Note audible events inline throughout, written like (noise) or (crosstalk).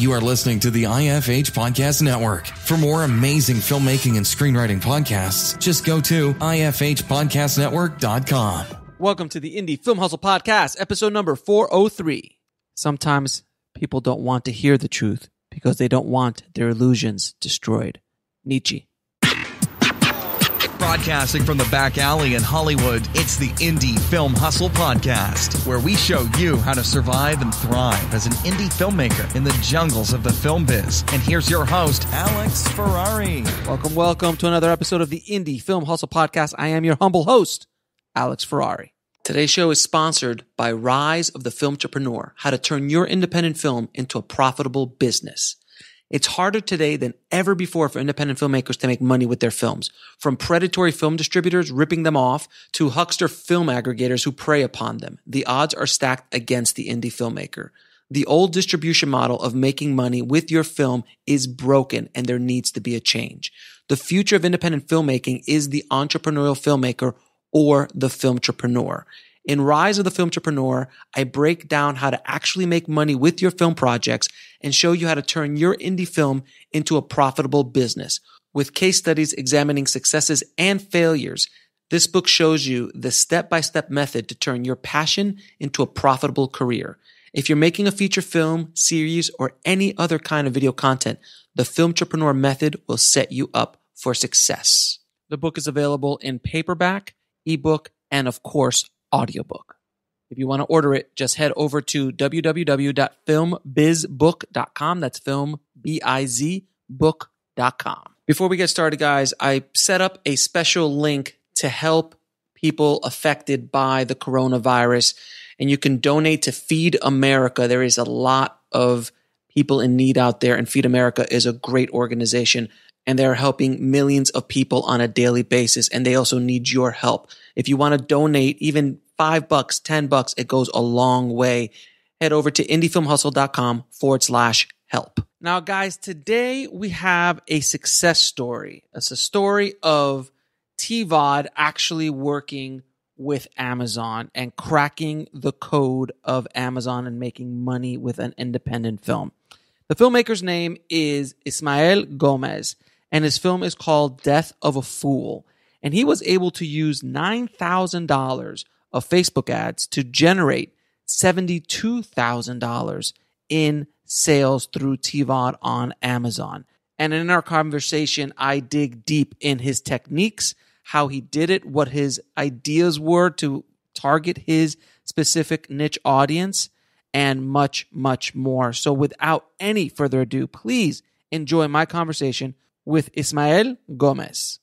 You are listening to the IFH Podcast Network. For more amazing filmmaking and screenwriting podcasts, just go to ifhpodcastnetwork.com. Welcome to the Indie Film Hustle Podcast, episode number 403. Sometimes people don't want to hear the truth because they don't want their illusions destroyed. Nietzsche. Broadcasting from the back alley in Hollywood, it's the Indie Film Hustle Podcast, where we show you how to survive and thrive as an indie filmmaker in the jungles of the film biz. And here's your host, Alex Ferrari. Welcome, welcome to another episode of the Indie Film Hustle Podcast. I am your humble host, Alex Ferrari. Today's show is sponsored by Rise of the Filmtrepreneur, how to turn your independent film into a profitable business. It's harder today than ever before for independent filmmakers to make money with their films. From predatory film distributors ripping them off to huckster film aggregators who prey upon them. The odds are stacked against the indie filmmaker. The old distribution model of making money with your film is broken and there needs to be a change. The future of independent filmmaking is the entrepreneurial filmmaker or the film entrepreneur. In Rise of the Filmtrepreneur, I break down how to actually make money with your film projects and show you how to turn your indie film into a profitable business. With case studies examining successes and failures, this book shows you the step by step method to turn your passion into a profitable career. If you're making a feature film, series, or any other kind of video content, the Filmtrepreneur method will set you up for success. The book is available in paperback, ebook, and of course, audiobook. If you want to order it, just head over to www.filmbizbook.com. That's film, B-I-Z, book.com. Before we get started, guys, I set up a special link to help people affected by the coronavirus. And you can donate to Feed America. There is a lot of people in need out there, and Feed America is a great organization and they're helping millions of people on a daily basis. And they also need your help. If you want to donate even five bucks, 10 bucks, it goes a long way. Head over to indiefilmhustle.com forward slash help. Now, guys, today we have a success story. It's a story of TVOD actually working with Amazon and cracking the code of Amazon and making money with an independent film. The filmmaker's name is Ismael Gomez, and his film is called Death of a Fool. And he was able to use $9,000 of Facebook ads to generate $72,000 in sales through TVOD on Amazon. And in our conversation, I dig deep in his techniques, how he did it, what his ideas were to target his specific niche audience and much, much more. So without any further ado, please enjoy my conversation with Ismael Gomez.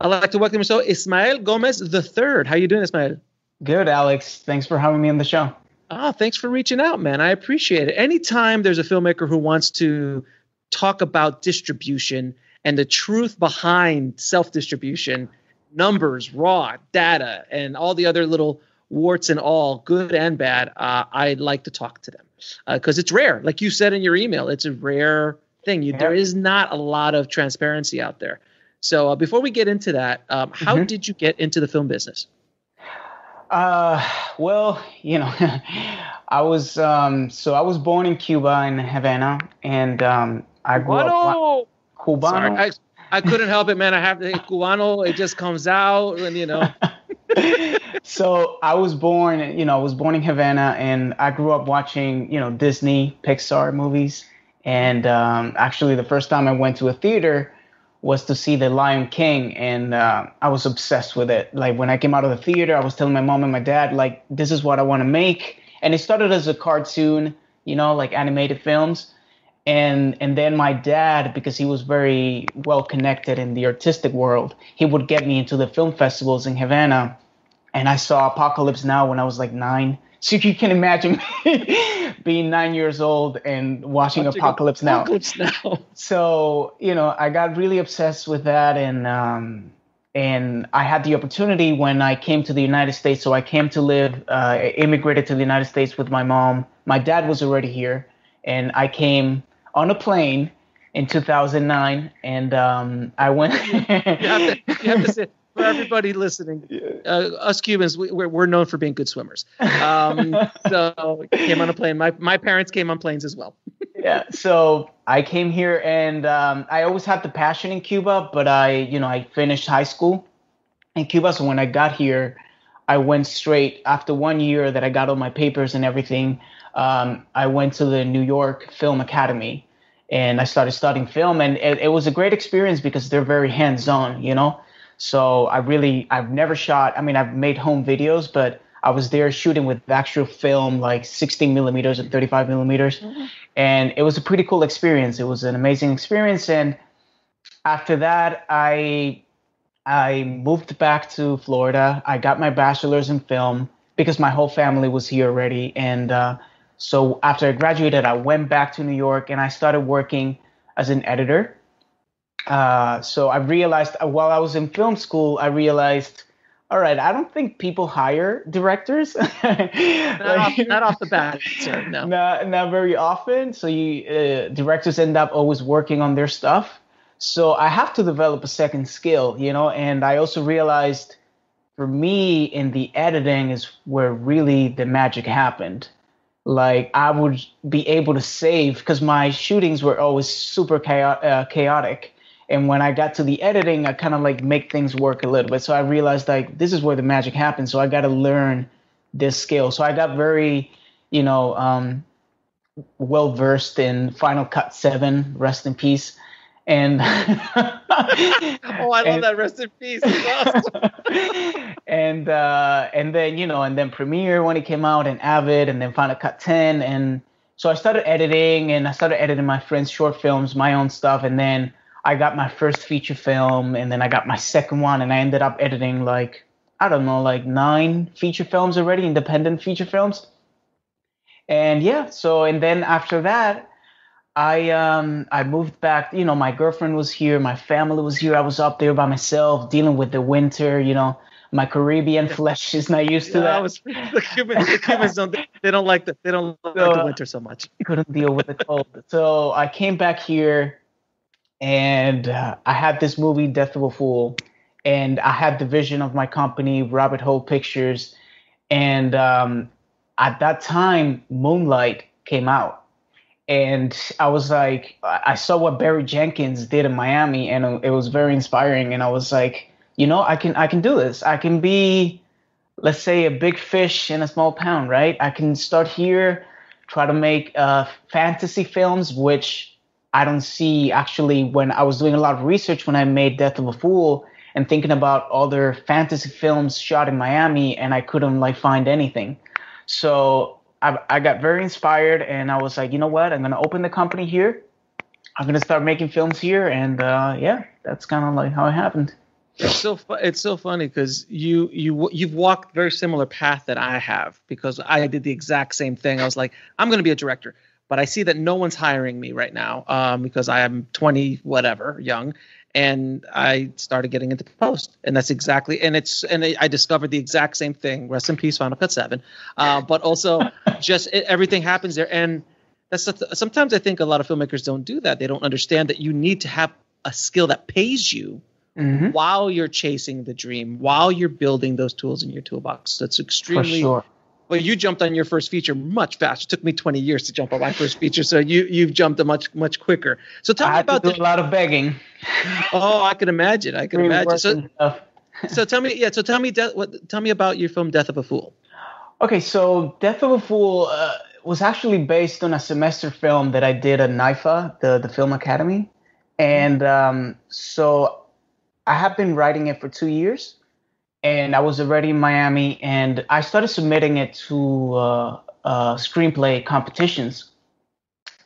I'd like to welcome so Ismael Gomez the third. How you doing, Ismael? Good, Alex. Thanks for having me on the show. Ah, thanks for reaching out, man. I appreciate it. Anytime there's a filmmaker who wants to talk about distribution and the truth behind self-distribution, numbers, raw data, and all the other little warts and all, good and bad, uh, I'd like to talk to them because uh, it's rare. Like you said in your email, it's a rare thing. You, yeah. There is not a lot of transparency out there. So uh, before we get into that, um, how mm-hmm. did you get into the film business? Uh, well, you know, (laughs) I was um, so I was born in Cuba in Havana, and um, I grew Cubano. up. Cubano. Sorry, I, I couldn't help it, man. I have to (laughs) Cubano. It just comes out, and you know. (laughs) so I was born, you know, I was born in Havana, and I grew up watching, you know, Disney, Pixar movies. And um, actually, the first time I went to a theater was to see The Lion King, and uh, I was obsessed with it. Like when I came out of the theater, I was telling my mom and my dad, like, this is what I want to make. And it started as a cartoon, you know, like animated films. And and then my dad, because he was very well connected in the artistic world, he would get me into the film festivals in Havana. And I saw Apocalypse Now when I was like nine. So you can imagine (laughs) being nine years old and watching, watching Apocalypse, Apocalypse Now. Now. (laughs) so you know, I got really obsessed with that, and um, and I had the opportunity when I came to the United States. So I came to live, uh, immigrated to the United States with my mom. My dad was already here, and I came on a plane in 2009, and um, I went. you, have to, you have to (laughs) say for everybody listening, uh, us Cubans, we, are we're known for being good swimmers. Um, (laughs) so came on a plane. My my parents came on planes as well. (laughs) yeah. So I came here, and um, I always had the passion in Cuba, but I, you know, I finished high school in Cuba. So when I got here, I went straight after one year that I got all my papers and everything. Um, I went to the New York Film Academy, and I started studying film, and it, it was a great experience because they're very hands-on, you know. So I really, I've never shot. I mean, I've made home videos, but I was there shooting with actual film, like 16 millimeters and 35 millimeters, mm-hmm. and it was a pretty cool experience. It was an amazing experience, and after that, I I moved back to Florida. I got my bachelor's in film because my whole family was here already, and uh, so after I graduated, I went back to New York and I started working as an editor. Uh, so I realized uh, while I was in film school, I realized all right, I don't think people hire directors. not, (laughs) off, not, off, the bat, sir. No, (laughs) not not very often. So you uh, directors end up always working on their stuff. So I have to develop a second skill, you know. And I also realized, for me, in the editing is where really the magic happened. Like I would be able to save because my shootings were always super uh, chaotic and when I got to the editing, I kind of like make things work a little bit. So I realized like this is where the magic happens. So I got to learn this skill. So I got very, you know, um, well versed in Final Cut Seven. Rest in peace. And (laughs) oh, I love and, that. Rest in peace. Awesome. (laughs) and uh, and then you know, and then Premiere when it came out, and Avid, and then Final Cut 10, and so I started editing, and I started editing my friends' short films, my own stuff, and then I got my first feature film and then I got my second one and I ended up editing like I don't know like nine feature films already independent feature films. And yeah, so and then after that I um I moved back, you know, my girlfriend was here, my family was here. I was up there by myself dealing with the winter, you know. My Caribbean flesh is not used to yeah, that. Was, (laughs) the Cubans, the Cubans don't they don't like the they don't so, like the winter so much. Couldn't deal with the cold. so I came back here and uh, I had this movie, Death of a Fool, and I had the vision of my company, Rabbit Hole Pictures, and um, at that time, Moonlight came out, and I was like, I saw what Barry Jenkins did in Miami, and it was very inspiring, and I was like, you know, I can, I can do this. I can be, let's say, a big fish in a small pond, right? I can start here, try to make uh, fantasy films, which I don't see actually when I was doing a lot of research when I made Death of a Fool and thinking about other fantasy films shot in Miami and I couldn't like find anything. So I, I got very inspired and I was like, you know what? I'm gonna open the company here. I'm gonna start making films here, and uh, yeah, that's kind of like how it happened. It's so fu- it's so funny because you you you've walked very similar path that I have because I did the exact same thing. I was like, I'm going to be a director but I see that no one's hiring me right now um, because I am 20 whatever young and I started getting into the post and that's exactly and it's and I discovered the exact same thing. Rest in peace Final Cut 7 uh, (laughs) but also just it, everything happens there and that's sometimes I think a lot of filmmakers don't do that. They don't understand that you need to have a skill that pays you mm-hmm. while you're chasing the dream while you're building those tools in your toolbox. That's extremely sure well, you jumped on your first feature much faster. It took me 20 years to jump on my first feature, so you you've jumped a much much quicker. So tell I me about the, a lot of begging. Oh, I can imagine. I can imagine. So, so tell me, yeah. So tell me, de- what, tell me about your film Death of a Fool. Okay, so Death of a Fool uh, was actually based on a semester film that I did at NYFA, the the Film Academy, and um, so I have been writing it for two years and I was already in Miami, and I started submitting it to uh, uh, screenplay competitions,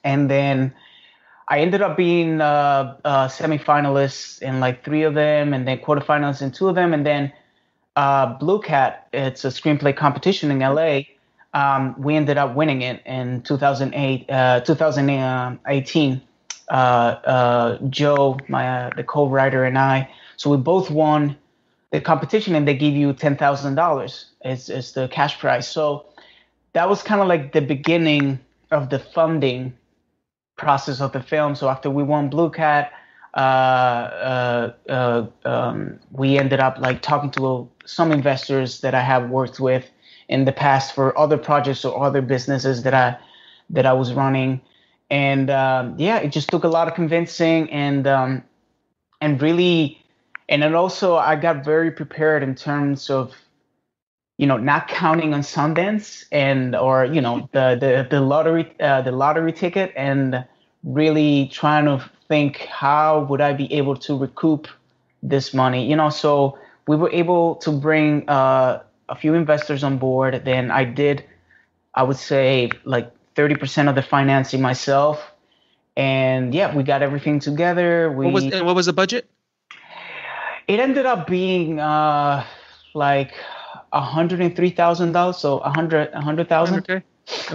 and then I ended up being uh, uh, semifinalists in like three of them, and then quarterfinalists in two of them, and then uh, Blue Cat. It's a screenplay competition in LA. Um, we ended up winning it in 2008, uh, 2018. Joe, my the co-writer, and I. So we both won the competition and they give you ten thousand dollars as the cash prize. So that was kind of like the beginning of the funding process of the film. So after we won Blue Cat, uh, uh, uh, um, we ended up like talking to some investors that I have worked with in the past for other projects or other businesses that I that I was running, and um, yeah, it just took a lot of convincing and um, and really, and then also I got very prepared in terms of you know not counting on Sundance and or you know (laughs) the the the lottery uh, the lottery ticket and really trying to think how would I be able to recoup this money you know? So we were able to bring uh, a few investors on board. Then I did I would say like 30% of the financing myself. And yeah we got everything together. We What was and what was the budget? It ended up being uh like $103,000 so a 100 a 100,000 Okay.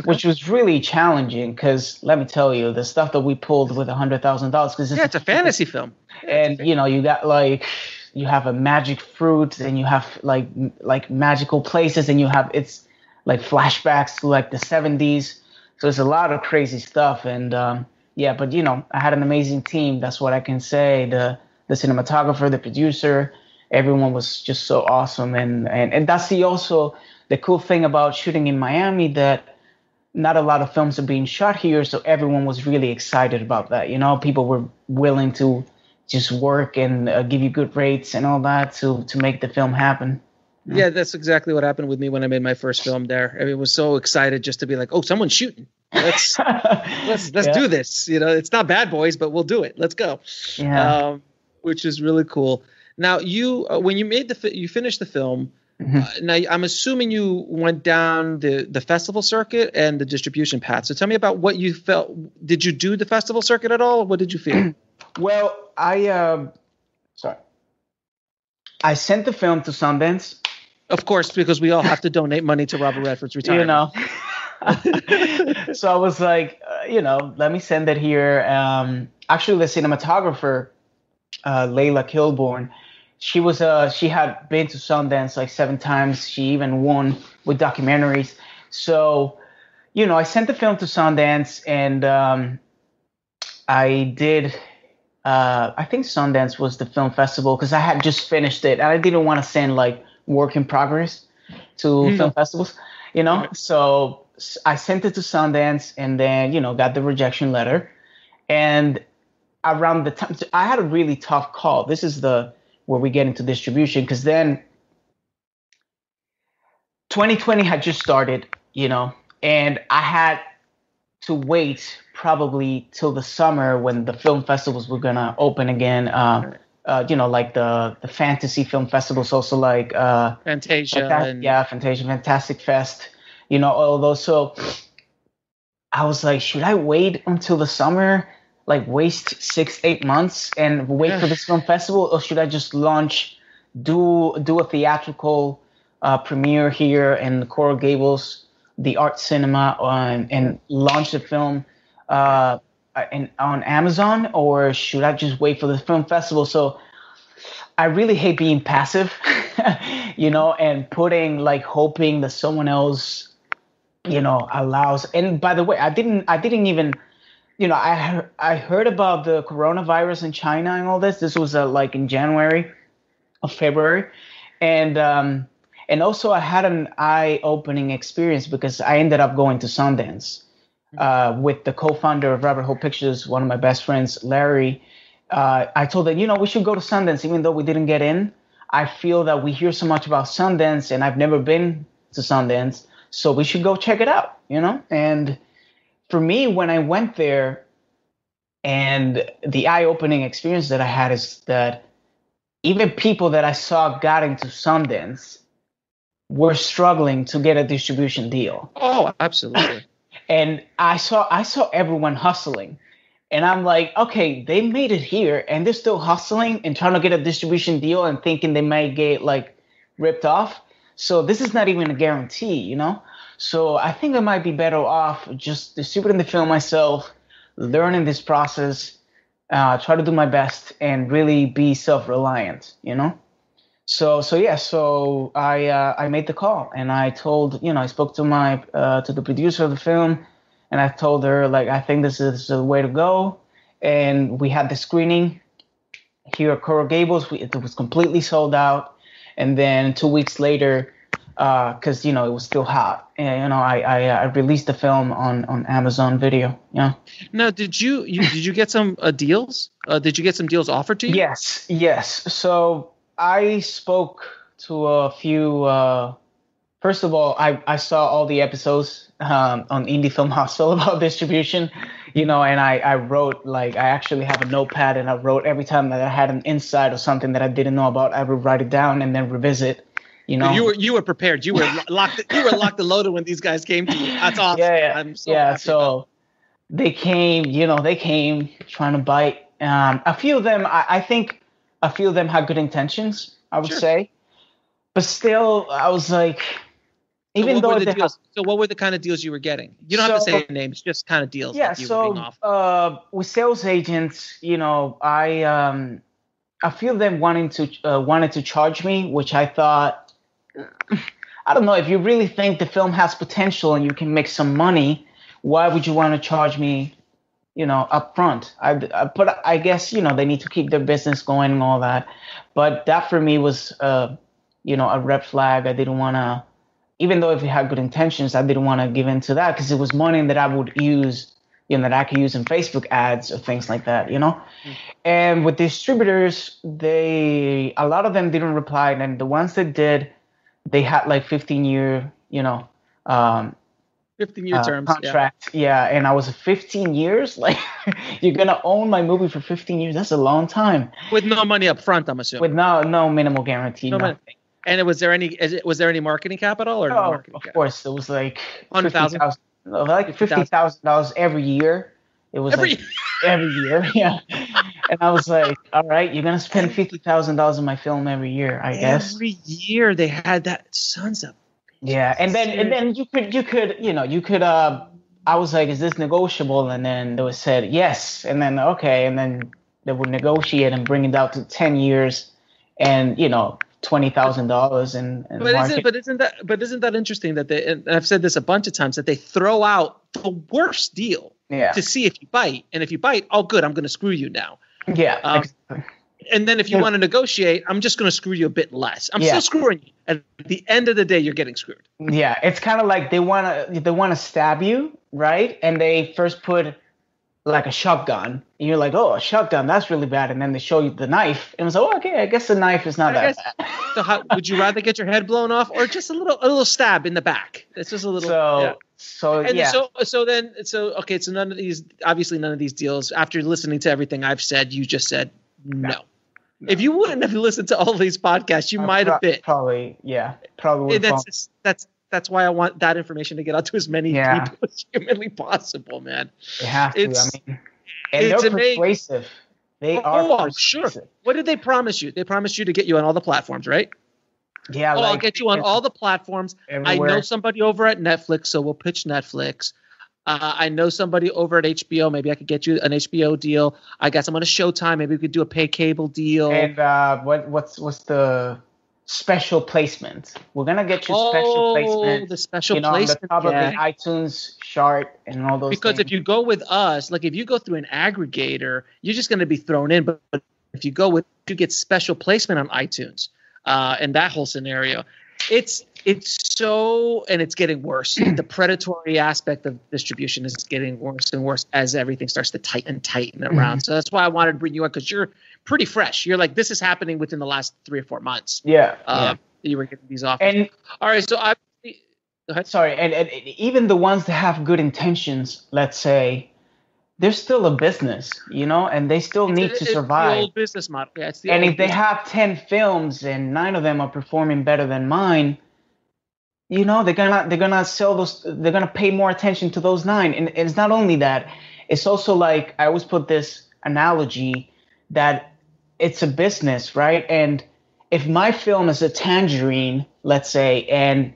which was really challenging because let me tell you the stuff that we pulled with a hundred thousand dollars because Yeah, it's a fantasy film. and you know you got like you have a magic fruit and you have like m- like magical places and you have it's like flashbacks to like the 70s so it's a lot of crazy stuff and um, yeah but you know i had an amazing team that's what i can say the the cinematographer the producer everyone was just so awesome and and, and that's the also the cool thing about shooting in miami that not a lot of films are being shot here, so everyone was really excited about that. You know, people were willing to just work and uh, give you good rates and all that to to make the film happen. Yeah, that's exactly what happened with me when I made my first film there. I mean, was so excited just to be like, oh, someone's shooting. Let's (laughs) let's let's Yeah. do this. You know, it's not Bad Boys, but we'll do it. Let's go. Yeah. Um, which is really cool. Now, you uh, when you made the fi- you finished the film. Mhm. Uh, now, I'm assuming you went down the the festival circuit and the distribution path. So tell me about what you felt. Did you do the festival circuit at all? What did you feel? (clears throat) Well, I um, sorry, I sent the film to Sundance. of course, because we all have to donate money to Robert (laughs) Redford's retirement. You know. (laughs) so I was like, uh, you know, let me send it here. Um, actually, the cinematographer, uh, Layla Kilborn, she was uh, she had been to Sundance like seven times. She even won with documentaries. So, you know, I sent the film to Sundance, and um, I did. Uh, I think Sundance was the film festival because I had just finished it, and I didn't want to send like work in progress to Mhm. film festivals, you know. So I sent it to Sundance, and then you know got the rejection letter, and around the time I had a really tough call. This is the where we get into distribution because then 2020 had just started, you know, and I had to wait probably till the summer when the film festivals were gonna open again. Um, uh, you know, like the the fantasy film festivals, also like uh, Fantasia. Fanta- and, yeah, Fantasia, Fantastic Fest, you know, all those. So I was like, should I wait until the summer, like waste six, eight months and wait Yeah. for this film festival, or should I just launch, do do a theatrical uh, premiere here in the Coral Gables, the Art Cinema, on, and launch the film uh, in, on Amazon, or should I just wait for the film festival? So I really hate being passive, (laughs) you know, and putting like hoping that someone else, you know, allows. And by the way, I didn't, I didn't even, you know, I heard, I heard about the coronavirus in China and all this. This was uh, like in January or February, and um, and also I had an eye-opening experience because I ended up going to Sundance uh, with the co-founder of Rabbit Hole Pictures, one of my best friends, Larry uh, I told him, you know, we should go to Sundance, even though we didn't get in. I feel that we hear so much about Sundance, and I've never been to Sundance, so we should go check it out, you know. And for me, when I went there, and the eye-opening experience that I had is that even people that I saw got into Sundance were struggling to get a distribution deal oh, absolutely. (laughs) and I saw I saw everyone hustling. And I'm like, okay, they made it here and they're still hustling and trying to get a distribution deal and thinking they might get like ripped off. So this is not even a guarantee, you know? So I think I might be better off just distributing the film myself, learning this process, uh, try to do my best and really be self-reliant, you know? So so yeah, so I uh, I made the call and I told you know I spoke to my uh, to the producer of the film, and I told her like I think this is the way to go, and we had the screening here at Coral Gables. We, it was completely sold out, and then two weeks later, because uh, you know it was still hot. And you know, I I, I released the film on on Amazon Video. Yeah. Now, did you, you did you get some uh, deals? Uh, did you get some deals offered to you? Yes, yes. So I spoke to a few. Uh, first of all, I I saw all the episodes um, on Indie Film Hustle (laughs) about distribution, you know, and I I wrote like I actually have a notepad and I wrote every time that I had an insight or something that I didn't know about, I would write it down and then revisit you know, you were you were prepared. You were (laughs) locked. You were locked and loaded when these guys came to you. That's awesome. Yeah, yeah. I'm so yeah. So they came. You know, they came trying to bite. Um, a few of them, I, I think, a few of them had good intentions. I would sure. say, but still, I was like, even so though the deals, so what were the kind of deals you were getting? You don't so, have to say names, just kind of deals. Yeah. so uh, with sales agents, you know, I um, a few of them wanting to uh, wanted to charge me, which I thought I don't know if you really think the film has potential and you can make some money. Why would you want to charge me, you know, up front? I, I, but I guess you know they need to keep their business going and all that. But that for me was, uh, you know, a red flag. I didn't want to, even though if you had good intentions, I didn't want to give in to that because it was money that I would use, you know, that I could use in Facebook ads or things like that, you know. Mm-hmm. And with distributors, they a lot of them didn't reply, and the ones that did they had like 15 year, you know, um, 15 year uh, terms contract. Yeah. yeah. and I was 15 years. (laughs) Like, you're gonna own my movie for 15 years. That's a long time. With no money up front, I'm assuming. With no no minimal guarantee. No nothing. Money. And was there any it, was there any marketing capital or? Oh, no of capital? course, it was like hundred thousand. Like fifty thousand dollars every year. It was every like every year, (laughs) yeah. and I was like, all right, you're gonna spend fifty thousand dollars on my film every year, I guess. Every year they had that sons of. Yeah, and then and then you could you could you know you could uh I was like, is this negotiable? And then they was said yes, and then okay, and then they would negotiate and bring it down to ten years, and you know twenty thousand dollars and, and but isn't but isn't that but isn't that interesting that they and I've said this a bunch of times that they throw out the worst deal yeah. to see if you bite and if you bite oh good I'm going to screw you now yeah um, and then if you want to negotiate I'm just going to screw you a bit less I'm yeah. still screwing you at the end of the day you're getting screwed yeah it's kind of like they want to they want to stab you right and they first put like a shotgun. And you're like, oh, a shotgun, that's really bad. And then they show you the knife, and it's like, oh, okay, I guess the knife is not I that guess, bad. so, how, would you rather get your head blown off or just a little, a little stab in the back? It's just a little. So, yeah. So and yeah. So, so then, so okay, so none of these, obviously, none of these deals. After listening to everything I've said, you just said no. no. No. If you wouldn't have listened to all these podcasts, you might have been probably yeah probably. That's just, that's that's why I want that information to get out to as many yeah. people (laughs) as humanly possible, man. It has to. It's, I mean, and it's they're amazing. persuasive. They oh, are. Oh, sure. What did they promise you? They promised you to get you on all the platforms, right? Yeah. Oh, like, I'll get you on all the platforms. Everywhere. I know somebody over at Netflix, so we'll pitch Netflix. Uh, I know somebody over at HBO. Maybe I could get you an HBO deal. I got someone at Showtime. Maybe we could do a pay cable deal. And uh, what what's what's the special placement. We're gonna get you oh, special placement. The special you know, placement, on the top yeah. of the iTunes chart and all those. Because things. if you go with us, like if you go through an aggregator, you're just gonna be thrown in. But if you go with, you get special placement on iTunes, uh, and that whole scenario, it's it's so and it's getting worse. (clears throat) the predatory aspect of distribution is getting worse and worse as everything starts to tighten tighten around. Mm-hmm. So that's why I wanted to bring you on because you're pretty fresh. You're like this is happening within the last three or four months. Yeah, uh, yeah. you were getting these off. And all right, so I. Sorry, and, and even the ones that have good intentions, let's say, they're still a business, you know, and they still need to survive. the old business model. Yeah, it's the and if business. they have ten films and nine of them are performing better than mine, you know, they're gonna they're gonna sell those. They're gonna pay more attention to those nine. And it's not only that; it's also like I always put this analogy that it's a business, right? And if my film is a tangerine, let's say, and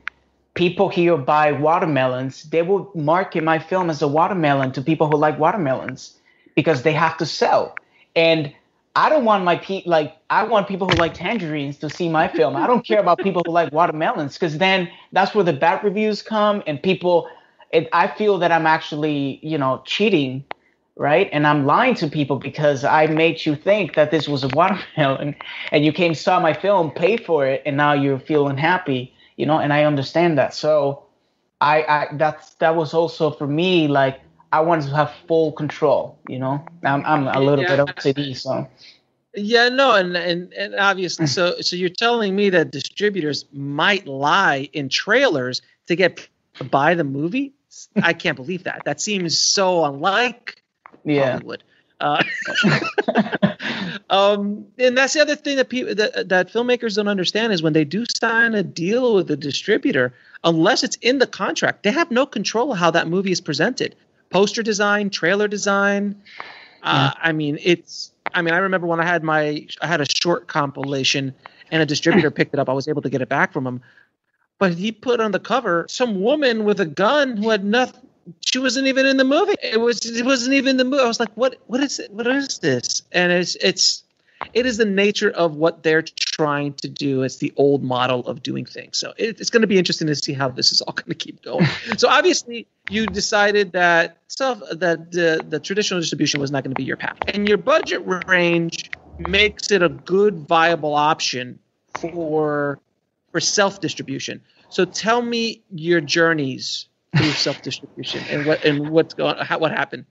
people here buy watermelons, they will market my film as a watermelon to people who like watermelons because they have to sell. And I don't want my pe like I want people who like tangerines to see my film. I don't care about people who like watermelons because then that's where the bad reviews come and people. It, I feel that I'm actually you know cheating right? And I'm lying to people because I made you think that this was a watermelon and you came saw my film, paid for it, and now you're feeling happy. You know, and I understand that. So I, I that's that was also for me like I wanted to have full control, you know. I'm I'm a little yeah. bit OCD, so yeah, no, and and and obviously, so so you're telling me that distributors might lie in trailers to get to buy the movie? I can't believe that. That seems so unlike yeah. Hollywood. Uh, (laughs) um, and that's the other thing that people that, that filmmakers don't understand is when they do sign a deal with a distributor, unless it's in the contract, they have no control of how that movie is presented. Poster design, trailer design. Uh, I mean, it's. I mean, I remember when I had my I had a short compilation, and a distributor (laughs) picked it up. I was able to get it back from him, but he put on the cover some woman with a gun who had nothing. She wasn't even in the movie. It was. It wasn't even the movie. I was like, what? What is it? What is this? And it's. It's. It is the nature of what they're trying to do. It's the old model of doing things. So it, it's going to be interesting to see how this is all (laughs) going to keep going. so obviously, you decided that stuff that the the traditional distribution was not going to be your path, and your budget range makes it a good viable option for for self distribution. So tell me your journeys through self distribution and what and what's going how, what happened.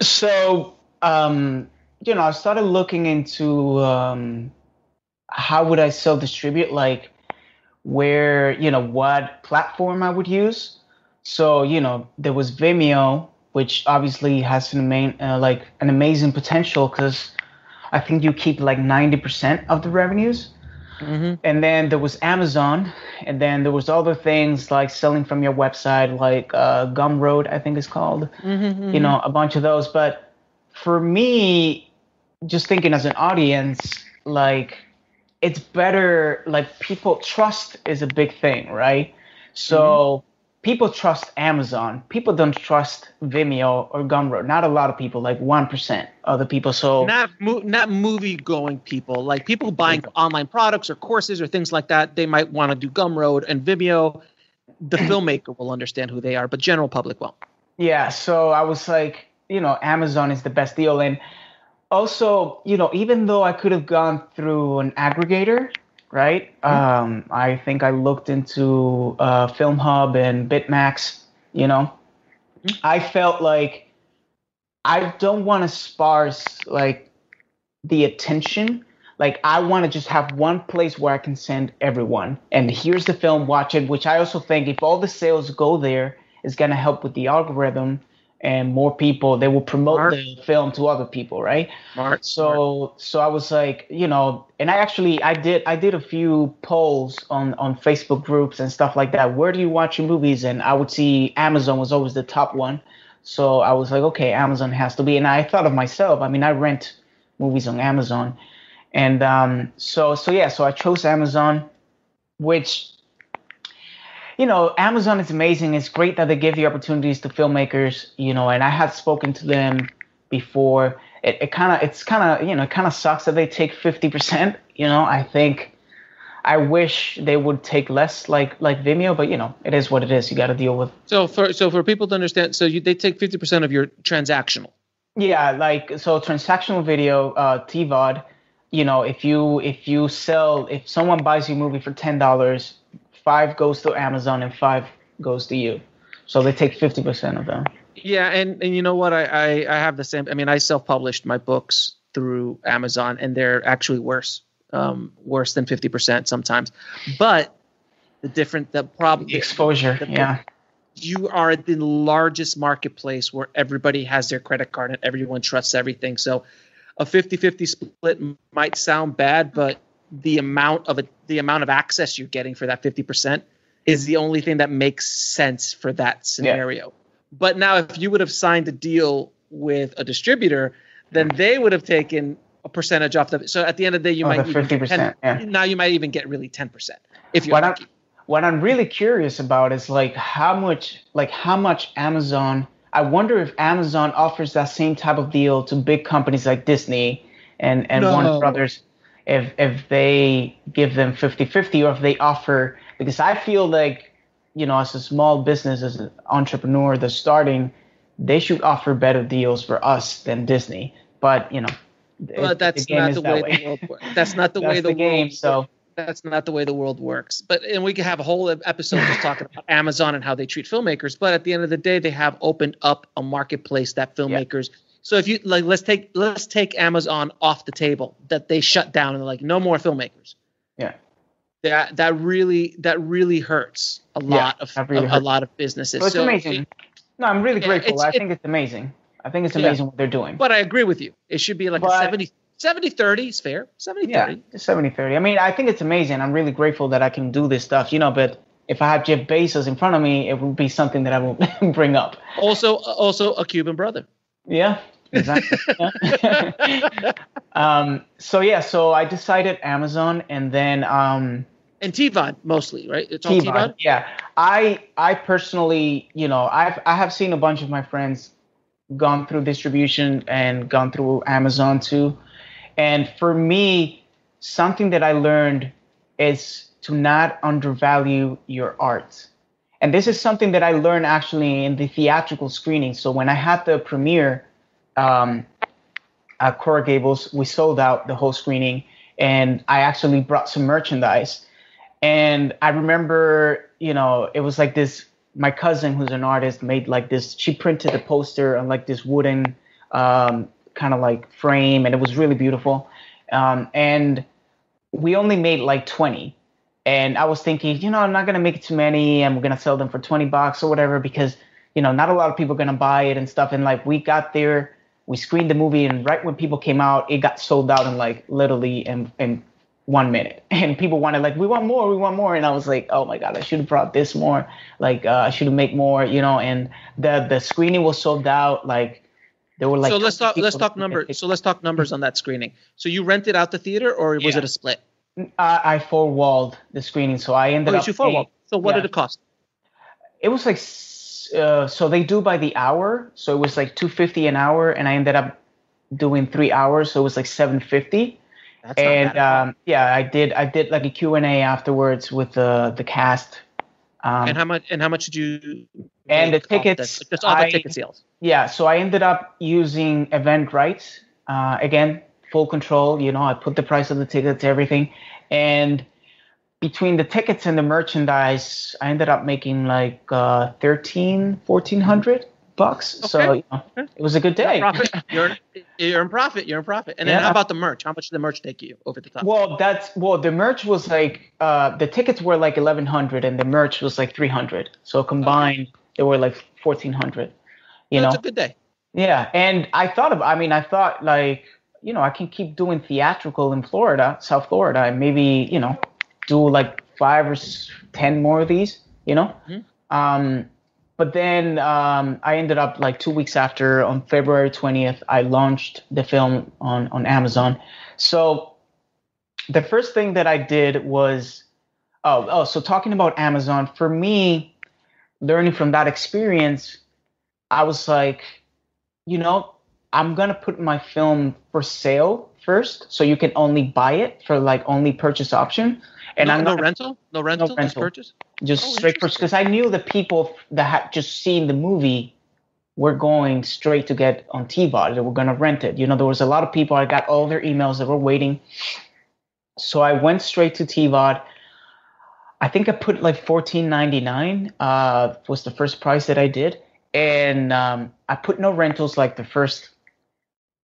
So um, you know, I started looking into um, how would I self distribute, like where you know what platform I would use. So you know, there was Vimeo, which obviously has an main uh, like an amazing potential because I think you keep like ninety percent of the revenues. Mm-hmm. And then there was Amazon, and then there was other things like selling from your website, like uh, Gumroad, I think it's called. Mm-hmm, You know, a bunch of those. But for me, just thinking as an audience, like it's better. Like people trust is a big thing, right? So mm-hmm people trust Amazon. People don't trust Vimeo or Gumroad. Not a lot of people, like one percent of the people. So not mo- not movie going people, like people buying online products or courses or things like that. They might want to do Gumroad and Vimeo. The (clears throat) filmmaker will understand who they are, but general public won't. Yeah. So I was like, you know, Amazon is the best deal, and also, you know, even though I could have gone through an aggregator right? Mm-hmm. Um, I think I looked into uh, FilmHub and Bitmax. You know, mm-hmm. I felt like I don't want to sparse like the attention. Like I want to just have one place where I can send everyone. And here's the film, watch it. Which I also think if all the sales go there, is gonna help with the algorithm and more people they will promote Mark. the film to other people right Mark. so Mark. so i was like you know and i actually i did i did a few polls on on facebook groups and stuff like that where do you watch your movies and i would see amazon was always the top one so i was like okay amazon has to be and i thought of myself i mean i rent movies on amazon and um so so yeah so i chose amazon which you know, Amazon is amazing. It's great that they give the opportunities to filmmakers, you know, and I had spoken to them before. It, it kind of, it's kind of, you know, it kind of sucks that they take 50%. You know, I think I wish they would take less like, like Vimeo, but you know, it is what it is. You got to deal with. So for, so for people to understand, so you, they take 50% of your transactional. Yeah. Like, so transactional video, uh, TVOD, you know, if you, if you sell, if someone buys your movie for $10, five goes to Amazon and five goes to you. So they take 50% of them. Yeah, and, and you know what? I, I, I have the same. I mean, I self published my books through Amazon, and they're actually worse, um, worse than 50% sometimes. But the different, the problem, the exposure, the, yeah. You are the largest marketplace where everybody has their credit card and everyone trusts everything. So a 50 50 split might sound bad, but the amount of a, the amount of access you're getting for that 50% is the only thing that makes sense for that scenario. Yeah. But now if you would have signed a deal with a distributor, then they would have taken a percentage off the so at the end of the day you oh, might even 50%, 10, yeah. now you might even get really 10% if you're what lucky. I'm, what I'm really curious about is like how much like how much Amazon I wonder if Amazon offers that same type of deal to big companies like Disney and and no. Warner Brothers if if they give them 50-50 or if they offer because I feel like you know as a small business as an entrepreneur that's starting they should offer better deals for us than Disney but you know but that's not the way, way, the world works that's not the way the, the game world so that's not the way the world works. But and we could have a whole episode just talking about Amazon and how they treat filmmakers. But at the end of the day, they have opened up a marketplace that filmmakers. So if you like, let's take let's take Amazon off the table. That they shut down and they're like, no more filmmakers. Yeah. That that really that really hurts a lot yeah, of really a, a, lot of businesses. It's so amazing. It, no, I'm really grateful. I think it's amazing. I think it's amazing yeah. what they're doing. But I agree with you. It should be like but, a 70 70 30 is fair. 70 yeah, 70 30. I mean, I think it's amazing. I'm really grateful that I can do this stuff, you know, but if I had Jeff Bezos in front of me, it would be something that I will (laughs) bring up. Also, also a Cuban brother. Yeah, exactly. (laughs) um, so yeah, so I decided Amazon, and then um, and TVOD mostly, right? It's all TVOD. TVOD. Yeah, I I personally, you know, I've I have seen a bunch of my friends gone through distribution and gone through Amazon too. And for me, something that I learned is to not undervalue your art. And this is something that I learned actually in the theatrical screening. So when I had the premiere um, at Coral Gables, we sold out the whole screening, and I actually brought some merchandise. And I remember, you know, it was like this my cousin who's an artist made like this she printed the poster on like this wooden um, kind of like frame and it was really beautiful. Um, and we only made like 20 and i was thinking you know i'm not going to make too many i'm going to sell them for 20 bucks or whatever because you know not a lot of people are going to buy it and stuff. And like we got there we screened the movie and right when people came out it got sold out in like literally in, in one minute. (laughs) And people wanted like we want more we want more. And i was like oh my god i should have brought this more. Like uh, i should have made more you know? And the the screening was sold out like there were like so let's talk let's talk numbers so let's talk numbers on that screening. So you rented out the theater or was yeah. it a split? I I four walled the screening so i ended oh, up you four walled so what yeah. did it cost? It was like uh, so they do by the hour so it was like 250 an hour and i ended up doing three hours so it was like 750 that's and um, yeah, I did. I did like a Q and A afterwards with the the cast. Um, and how much? And how much did you? And the tickets. The, just all the I, ticket sales. Yeah, so I ended up using Eventbrite. Uh, again, full control. You know, I put the price of the tickets, everything, and between the tickets and the merchandise, I ended up making like uh, 13, 1400 bucks. Okay. So you know, it was a good day. (laughs) You're, profit. you're, you're in profit. You're in profit. And then how about the merch? How much did the merch take you over the top? Well, that's well, the merch was like uh, the tickets were like eleven hundred, and the merch was like three hundred. So combined, okay. they were like fourteen hundred. You know, it's a good day. Yeah, and I thought of. I mean, I thought like you know I can keep doing theatrical in Florida, South Florida, and maybe you know do like five or ten more of these. You know. Mm-hmm. Um, but then um, I ended up like two weeks after, on February 20th, I launched the film on on Amazon. So the first thing that I did was, oh, oh, so talking about Amazon for me, learning from that experience, I was like, you know, I'm gonna put my film for sale first, so you can only buy it for like only purchase option. And no, I'm no rental, no rental, no rental. purchase just oh, straight purchase because I knew the people that had just seen the movie were going straight to get on TVOD. They were going to rent it. You know, there was a lot of people. I got all their emails that were waiting. So I went straight to TVOD. I think I put like fourteen ninety nine. Uh, was the first price that I did, and um, I put no rentals like the first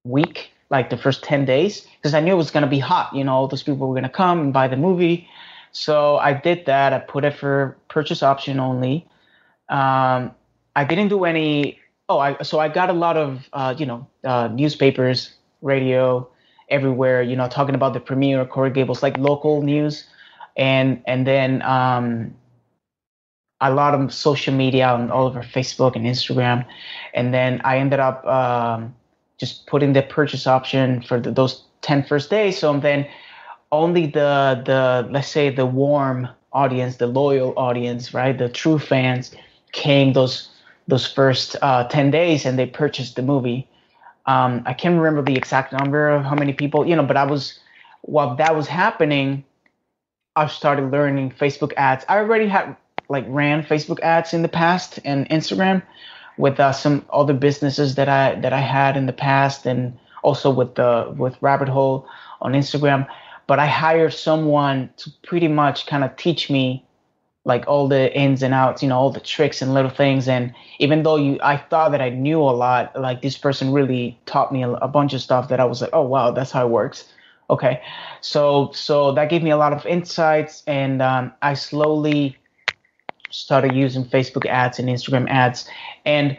week, like the first ten days, because I knew it was going to be hot. You know, all those people were going to come and buy the movie. So I did that. I put it for purchase option only. Um, I didn't do any. Oh, I, so I got a lot of uh, you know uh, newspapers, radio, everywhere. You know, talking about the premiere Coral Gables, like local news, and and then um, a lot of social media on all over Facebook and Instagram, and then I ended up um, just putting the purchase option for the, those 10 first days. So then only the the let's say the warm audience, the loyal audience, right, the true fans came those those first uh, ten days and they purchased the movie. Um, I can't remember the exact number of how many people, you know, but I was while that was happening, I started learning Facebook ads. I already had like ran Facebook ads in the past and Instagram with uh, some other businesses that I that I had in the past, and also with the with Rabbit Hole on Instagram but I hired someone to pretty much kind of teach me like all the ins and outs, you know, all the tricks and little things. And even though you, I thought that I knew a lot, like this person really taught me a, a bunch of stuff that I was like, oh wow, that's how it works. Okay, so so that gave me a lot of insights, and um, I slowly started using Facebook ads and Instagram ads. And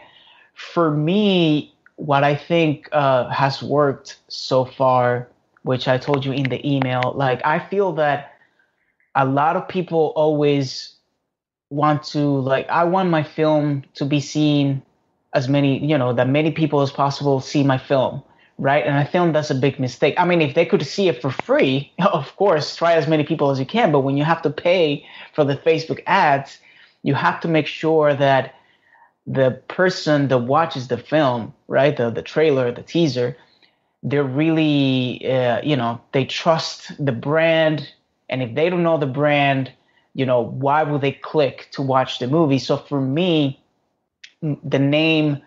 for me, what I think uh, has worked so far, which I told you in the email, like I feel that a lot of people always want to like I want my film to be seen as many, you know, that many people as possible see my film, right? And I think that's a big mistake. I mean, if they could see it for free, (laughs) of course, try as many people as you can, but when you have to pay for the Facebook ads, you have to make sure that the person that watches the film, right, the the trailer, the teaser, they're really, uh, you know, they trust the brand, and if they don't know the brand, you know, why would they click to watch the movie? So for me, the name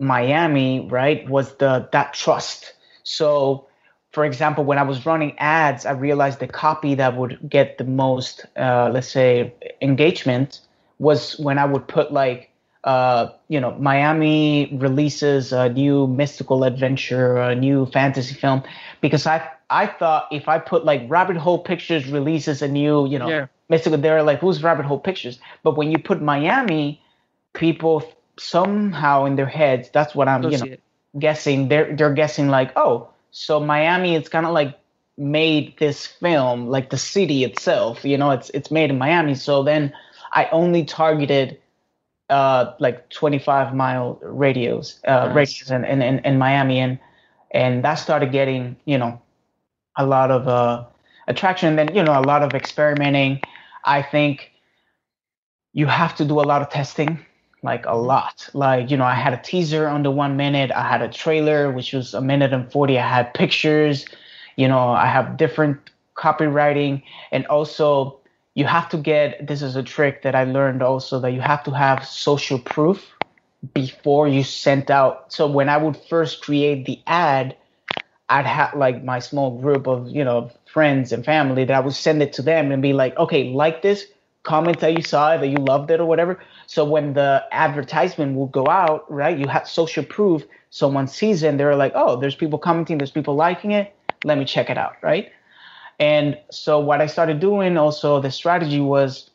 Miami, right, was the that trust. So, for example, when I was running ads, I realized the copy that would get the most, uh, let's say, engagement was when I would put like, uh, you know, Miami releases a new mystical adventure, a new fantasy film, because I I thought if I put like Rabbit Hole Pictures releases a new, you know, yeah. mystical, they're like, who's Rabbit Hole Pictures? But when you put Miami, people somehow in their heads, that's what I'm, you know, guessing. They're they're guessing like, oh, so Miami, it's kind of like made this film, like the city itself, you know, it's it's made in Miami. So then I only targeted uh, like 25 mile radios, uh, nice. radius in, in, in, in, Miami, and and that started getting you know a lot of uh, attraction, and then you know a lot of experimenting. I think you have to do a lot of testing, like a mm-hmm. lot. Like you know, I had a teaser on the one minute, I had a trailer which was a minute and 40. I had pictures, you know, I have different copywriting, and also you have to get this is a trick that I learned also that you have to have social proof before you sent out. So when I would first create the ad, I'd have like my small group of, you know, friends and family that I would send it to them and be like, okay, like this, comment that you saw it, that you loved it or whatever. So when the advertisement will go out, right, you have social proof. Someone sees it and they're like, oh, there's people commenting, there's people liking it. Let me check it out, right? And so what I started doing also the strategy was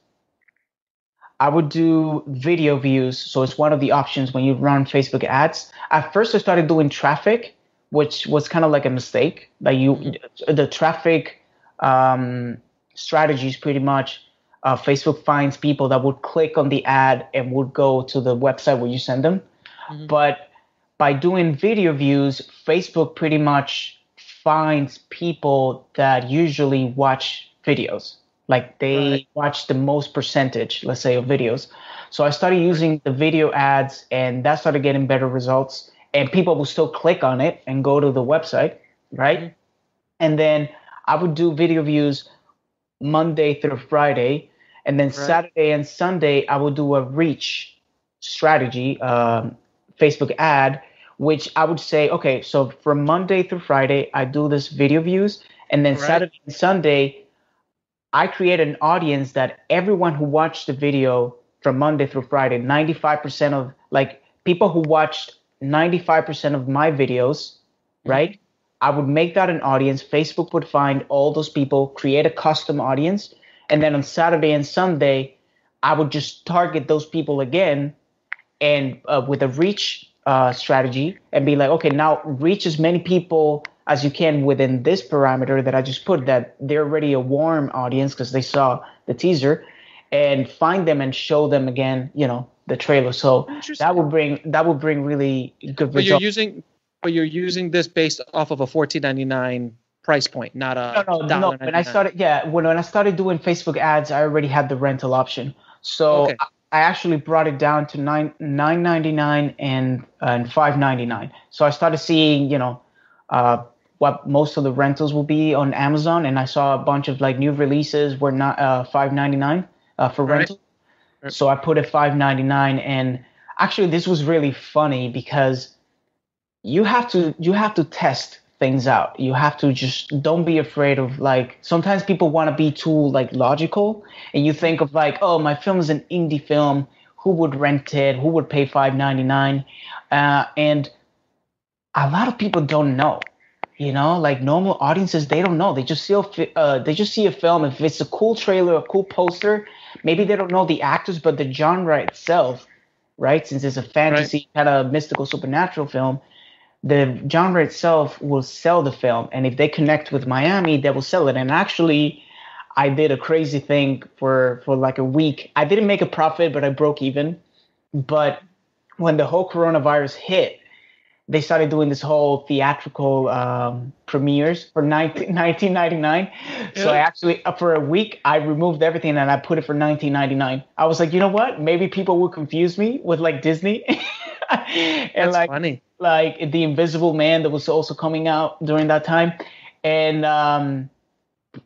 I would do video views. So it's one of the options when you run Facebook ads. At first I started doing traffic, which was kind of like a mistake. That you the traffic um, strategy is pretty much uh, Facebook finds people that would click on the ad and would go to the website where you send them. Mm-hmm. But by doing video views, Facebook pretty much finds people that usually watch videos. Like they right. watch the most percentage, let's say, of videos. So I started using the video ads and that started getting better results. And people will still click on it and go to the website, right? Mm-hmm. And then I would do video views Monday through Friday. And then right. Saturday and Sunday, I would do a reach strategy, um, Facebook ad which I would say, okay, so from Monday through Friday, I do this video views, and then right. Saturday and Sunday, I create an audience that everyone who watched the video from Monday through Friday, 95% of like people who watched 95% of my videos, mm-hmm. right? I would make that an audience. Facebook would find all those people, create a custom audience, and then on Saturday and Sunday, I would just target those people again, and uh, with a reach uh, strategy and be like, okay, now reach as many people as you can within this parameter that I just put that they're already a warm audience because they saw the teaser and find them and show them again, you know, the trailer. So that would bring that would bring really good but results. you're using but you're using this based off of a fourteen ninety nine price point, not a no no no. When I started, yeah, when when I started doing Facebook ads, I already had the rental option. So okay. I actually brought it down to nine nine ninety nine and and five ninety nine. So I started seeing, you know, uh, what most of the rentals will be on Amazon, and I saw a bunch of like new releases were not uh, five ninety nine uh, for right. rental. Right. So I put it five ninety nine, and actually this was really funny because you have to you have to test things out. You have to just don't be afraid of like sometimes people want to be too like logical and you think of like, oh, my film is an indie film. Who would rent it? Who would pay five ninety nine? Uh, and a lot of people don't know. You know, like normal audiences, they don't know. They just see a uh, they just see a film. If it's a cool trailer, a cool poster, maybe they don't know the actors, but the genre itself, right? Since it's a fantasy right. kind of mystical supernatural film, the genre itself will sell the film. And if they connect with Miami, they will sell it. And actually, I did a crazy thing for for like a week. I didn't make a profit, but I broke even. But when the whole coronavirus hit, they started doing this whole theatrical um, premieres for 19, 1999 yeah. so i actually uh, for a week i removed everything and i put it for 1999 i was like you know what maybe people will confuse me with like disney (laughs) (laughs) and That's like funny. like the invisible man that was also coming out during that time. And um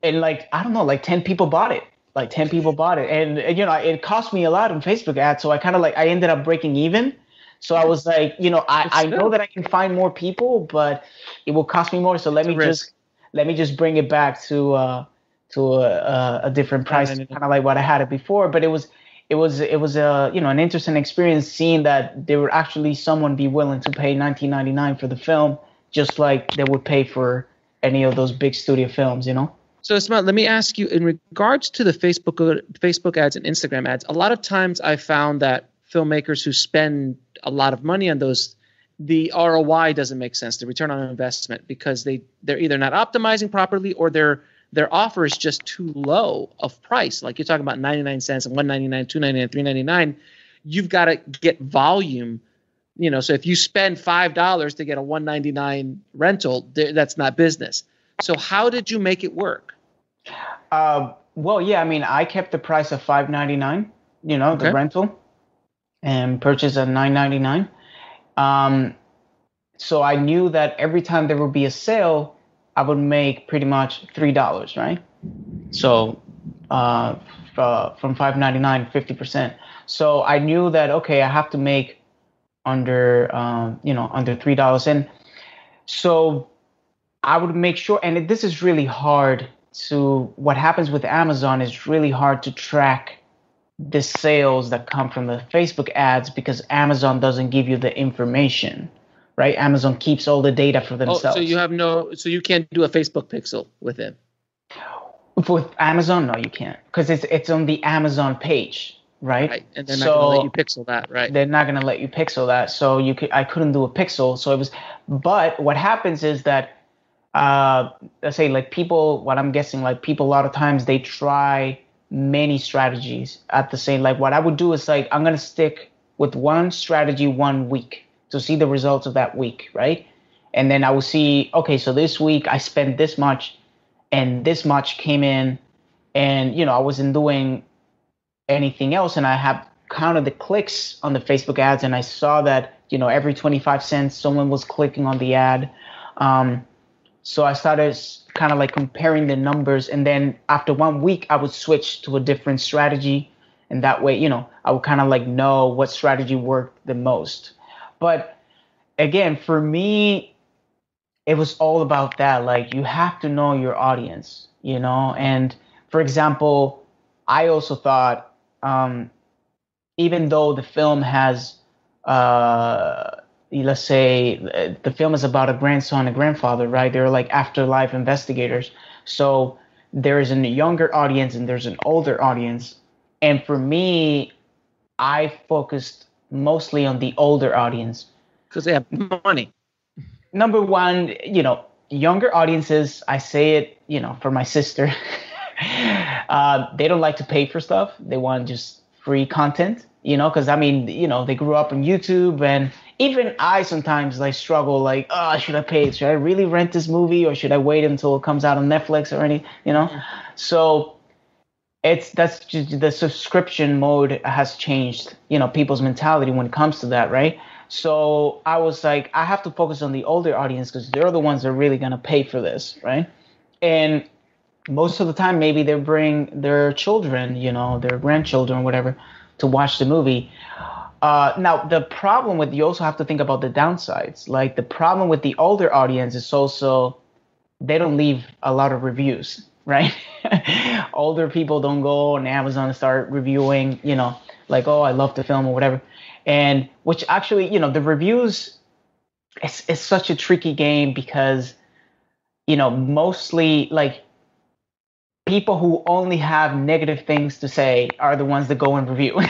and like i don't know like 10 people bought it. Like 10 people bought it. And, and you know it cost me a lot in facebook ads. So i kind of like i ended up breaking even. So I was like, you know, I, I know that I can find more people, but it will cost me more. So let it's me just let me just bring it back to uh, to a, a different price, kind of like what I had it before. But it was it was it was a you know an interesting experience seeing that there would actually someone be willing to pay 19.99 for the film, just like they would pay for any of those big studio films, you know. So Ismael, let me ask you in regards to the Facebook Facebook ads and Instagram ads. A lot of times I found that filmmakers who spend a lot of money on those the ROI doesn't make sense, the return on investment, because they they're either not optimizing properly or their their offer is just too low of price. Like you're talking about 99 cents and 199, 299, 399. You've got to get volume. You know, so if you spend five dollars to get a 199 rental, that's not business. So how did you make it work? Uh, well, yeah, I mean, I kept the price of 5.99. You know, okay. the rental and purchase at 9.99 um, so i knew that every time there would be a sale i would make pretty much three dollars right? So uh, uh, from 5.99 50% so i knew that okay i have to make under um, you know under three dollars. And so i would make sure and this is really hard to what happens with amazon is really hard to track the sales that come from the Facebook ads because Amazon doesn't give you the information, right? Amazon keeps all the data for themselves. Oh, so you have no, so you can't do a Facebook pixel with it. With Amazon, no, you can't because it's it's on the Amazon page, right? Right, and they're so not going to let you pixel that, right? They're not going to let you pixel that, so you could I couldn't do a pixel, so it was. But what happens is that, uh, let's say like people, what I'm guessing, like people a lot of times they try many strategies at the same like what i would do is like i'm going to stick with one strategy one week to see the results of that week right? And then i will see okay so this week i spent this much and this much came in and you know i wasn't doing anything else. And i have counted the clicks on the facebook ads and i saw that you know every 25 cents someone was clicking on the ad. Um, so i started kind of like comparing the numbers. And then after one week i would switch to a different strategy. And that way you know i would kind of like know what strategy worked the most but again for me it was all about that like you have to know your audience you know and for example i also thought um, even though the film has uh, let's say the film is about a grandson, a grandfather, right? They're like afterlife investigators. So there is a younger audience and there's an older audience. And for me, I focused mostly on the older audience because they have money. Number one, you know, younger audiences. I say it, you know, for my sister. (laughs) uh, they don't like to pay for stuff. They want just free content, you know, because I mean, you know, they grew up on YouTube and even I sometimes like struggle like, oh, should I pay? Should I really rent this movie or should I wait until it comes out on Netflix or any, you know? So it's that's just, the subscription mode has changed, you know, people's mentality when it comes to that, right? So I was like, I have to focus on the older audience because they're the ones that are really gonna pay for this, right? And most of the time, maybe they bring their children, you know, their grandchildren, whatever, to watch the movie. Uh, now the problem with you also have to think about the downsides. Like the problem with the older audience is also they don't leave a lot of reviews, (laughs) right? (laughs) older people don't go on Amazon and start reviewing, you know, like oh I love the film or whatever, and which actually you know the reviews, it's it's such a tricky game because, you know, mostly like people who only have negative things to say are the ones that go and review. (laughs)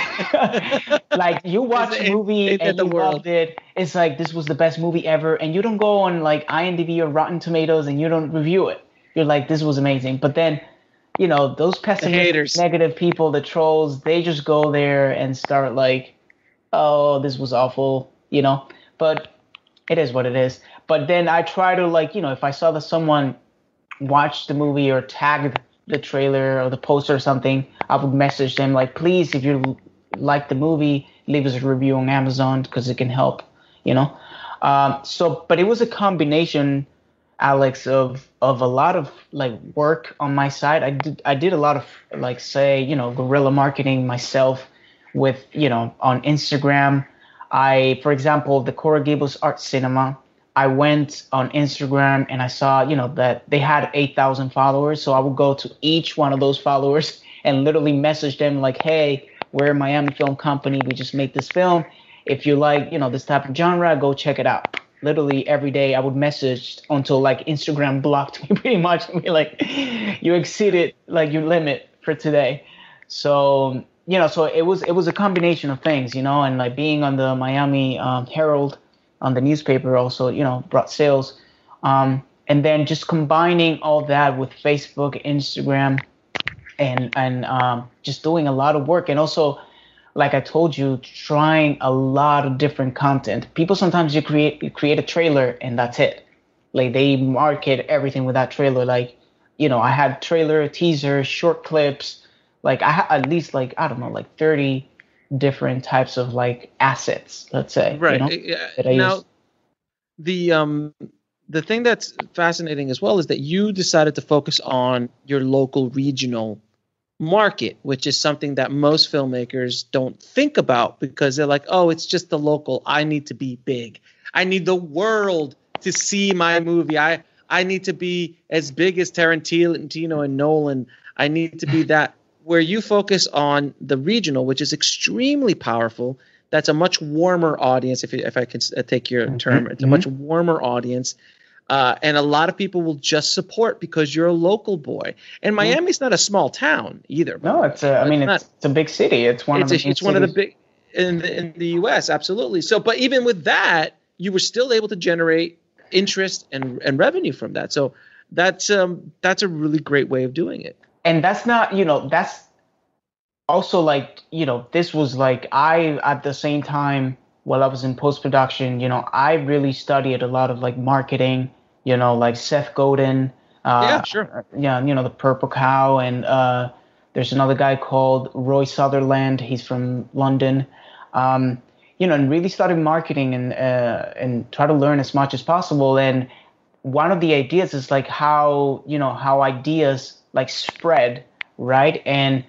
like you watch a movie and you world. loved it. It's like this was the best movie ever, and you don't go on like IMDb or Rotten Tomatoes and you don't review it. You're like, this was amazing. But then, you know, those pessimistic, negative people, the trolls, they just go there and start like, oh, this was awful, you know. But it is what it is. But then I try to like, you know, if I saw that someone watched the movie or tagged the trailer or the poster or something, I would message them like, please, if you like the movie, leave us a review on Amazon because it can help, you know. Um, so, but it was a combination, Alex, of of a lot of like work on my side. I did I did a lot of like say you know guerrilla marketing myself with you know on Instagram. I, for example, the Coral Gables Art Cinema I went on Instagram and I saw, you know, that they had 8,000 followers. So I would go to each one of those followers (laughs) and literally message them like, hey, we're a Miami Film Company. We just made this film. If you like, you know, this type of genre, go check it out. Literally every day I would message until like Instagram blocked (laughs) me pretty much and be like, you exceeded like your limit for today. So, you know, so it was it was a combination of things, you know, and like being on the Miami um, Herald on the newspaper also, you know, brought sales. Um, and then just combining all that with Facebook, Instagram, and and um, just doing a lot of work, and also, like I told you, trying a lot of different content. People sometimes you create you create a trailer and that's it. Like they market everything with that trailer. Like, you know, I had trailer, teaser, short clips. Like I had at least like I don't know, like thirty different types of like assets, let's say. Right. You know, now, use. the um the thing that's fascinating as well is that you decided to focus on your local regional market, which is something that most filmmakers don't think about because they're like, oh, it's just the local. I need to be big. I need the world to see my movie. I I need to be as big as Tarantino and Nolan. I need to be (laughs) that where you focus on the regional, which is extremely powerful. That's a much warmer audience. If, if I can uh, take your mm-hmm. term, it's a much mm-hmm. warmer audience. Uh, and a lot of people will just support because you're a local boy. And. Miami's not a small town either. No, it's a. I mean, it's, not, it's, a big city. It's one it's of the. A, it's one of the big in the, in the U.S. Absolutely. So, but even with that, you were still able to generate interest and and revenue from that. So that's um that's a really great way of doing it and that's not you know that's also like you know this was like i at the same time while i was in post production you know i really studied a lot of like marketing you know like seth godin uh, yeah sure. yeah you know the purple cow and uh, there's another guy called rory sutherland. He's from london. Um, you know and really started marketing and uh, and try to learn as much as possible. And one of the ideas is like how you know how ideas like spread, right? And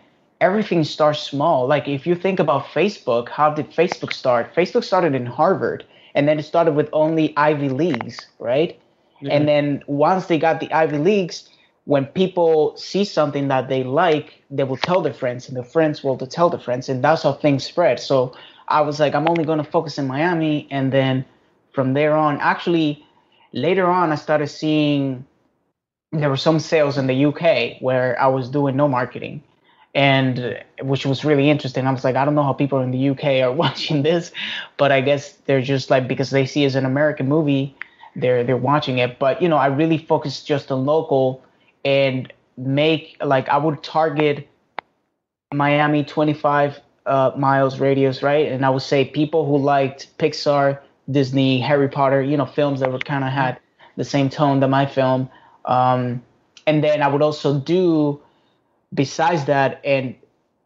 everything starts small. Like if you think about Facebook, how did Facebook start? Facebook started in Harvard and then it started with only Ivy Leagues, right? Yeah. And then once they got the Ivy Leagues, when people see something that they like, they will tell their friends, and their friends will tell their friends, and that's how things spread. So I was like, I'm only going to focus in Miami, and then from there on, actually, later on, I started seeing there were some sales in the UK where I was doing no marketing, and which was really interesting. I was like, I don't know how people in the UK are (laughs) watching this, but I guess they're just like because they see it as an American movie, they're they're watching it. But you know, I really focused just on local and make like I would target Miami 25 uh, miles radius, right? And I would say people who liked Pixar, Disney, Harry Potter, you know, films that were kind of had the same tone that my film um, and then I would also do, besides that, and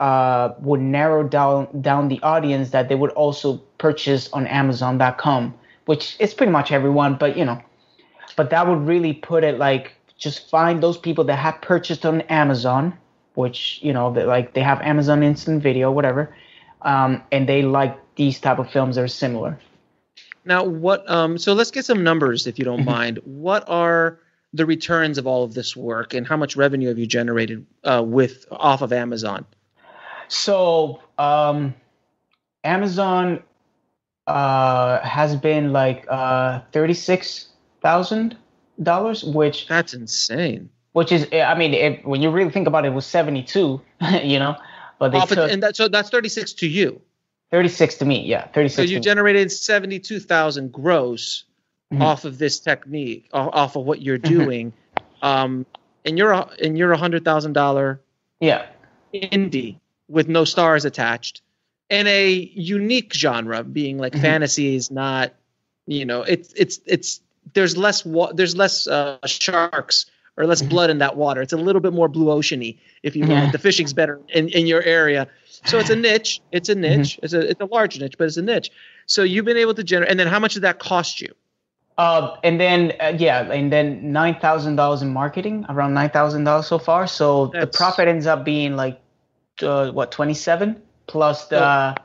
uh, would narrow down down the audience that they would also purchase on Amazon.com, which is pretty much everyone, but you know, but that would really put it like just find those people that have purchased on Amazon, which you know, that like they have Amazon Instant Video, whatever, um, and they like these type of films that are similar. Now, what? Um, so let's get some numbers, if you don't mm-hmm. mind. What are the returns of all of this work, and how much revenue have you generated uh, with off of Amazon? So, um, Amazon uh, has been like uh, thirty six thousand dollars, which that's insane. Which is, I mean, it, when you really think about it, it was seventy two. (laughs) you know, but they took, and that, so that's thirty six to you. 36 to me, yeah, 36. So you generated 72,000 gross mm-hmm. off of this technique, off of what you're mm-hmm. doing. um, and you're a, and you're a hundred thousand dollar yeah indie with no stars attached and a unique genre being like mm-hmm. fantasy is not you know it's it's it's there's less wa- there's less uh, sharks or less mm-hmm. blood in that water it's a little bit more blue oceany if you will yeah. the fishing's better in, in your area so it's a (laughs) niche. It's a niche. Mm-hmm. It's a it's a large niche, but it's a niche. So you've been able to generate. And then how much did that cost you? Uh, and then uh, yeah, and then nine thousand dollars in marketing, around nine thousand dollars so far. So That's, the profit ends up being like uh, what twenty seven plus the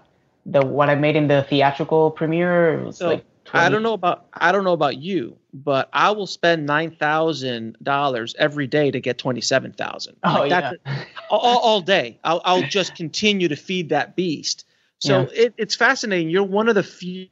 the what I made in the theatrical premiere. so like 20. I don't know about I don't know about you, but I will spend nine thousand dollars every day to get twenty seven thousand. Oh like yeah, all, all, day. I'll I'll just continue to feed that beast. So yeah. it, it's fascinating. You're one of the few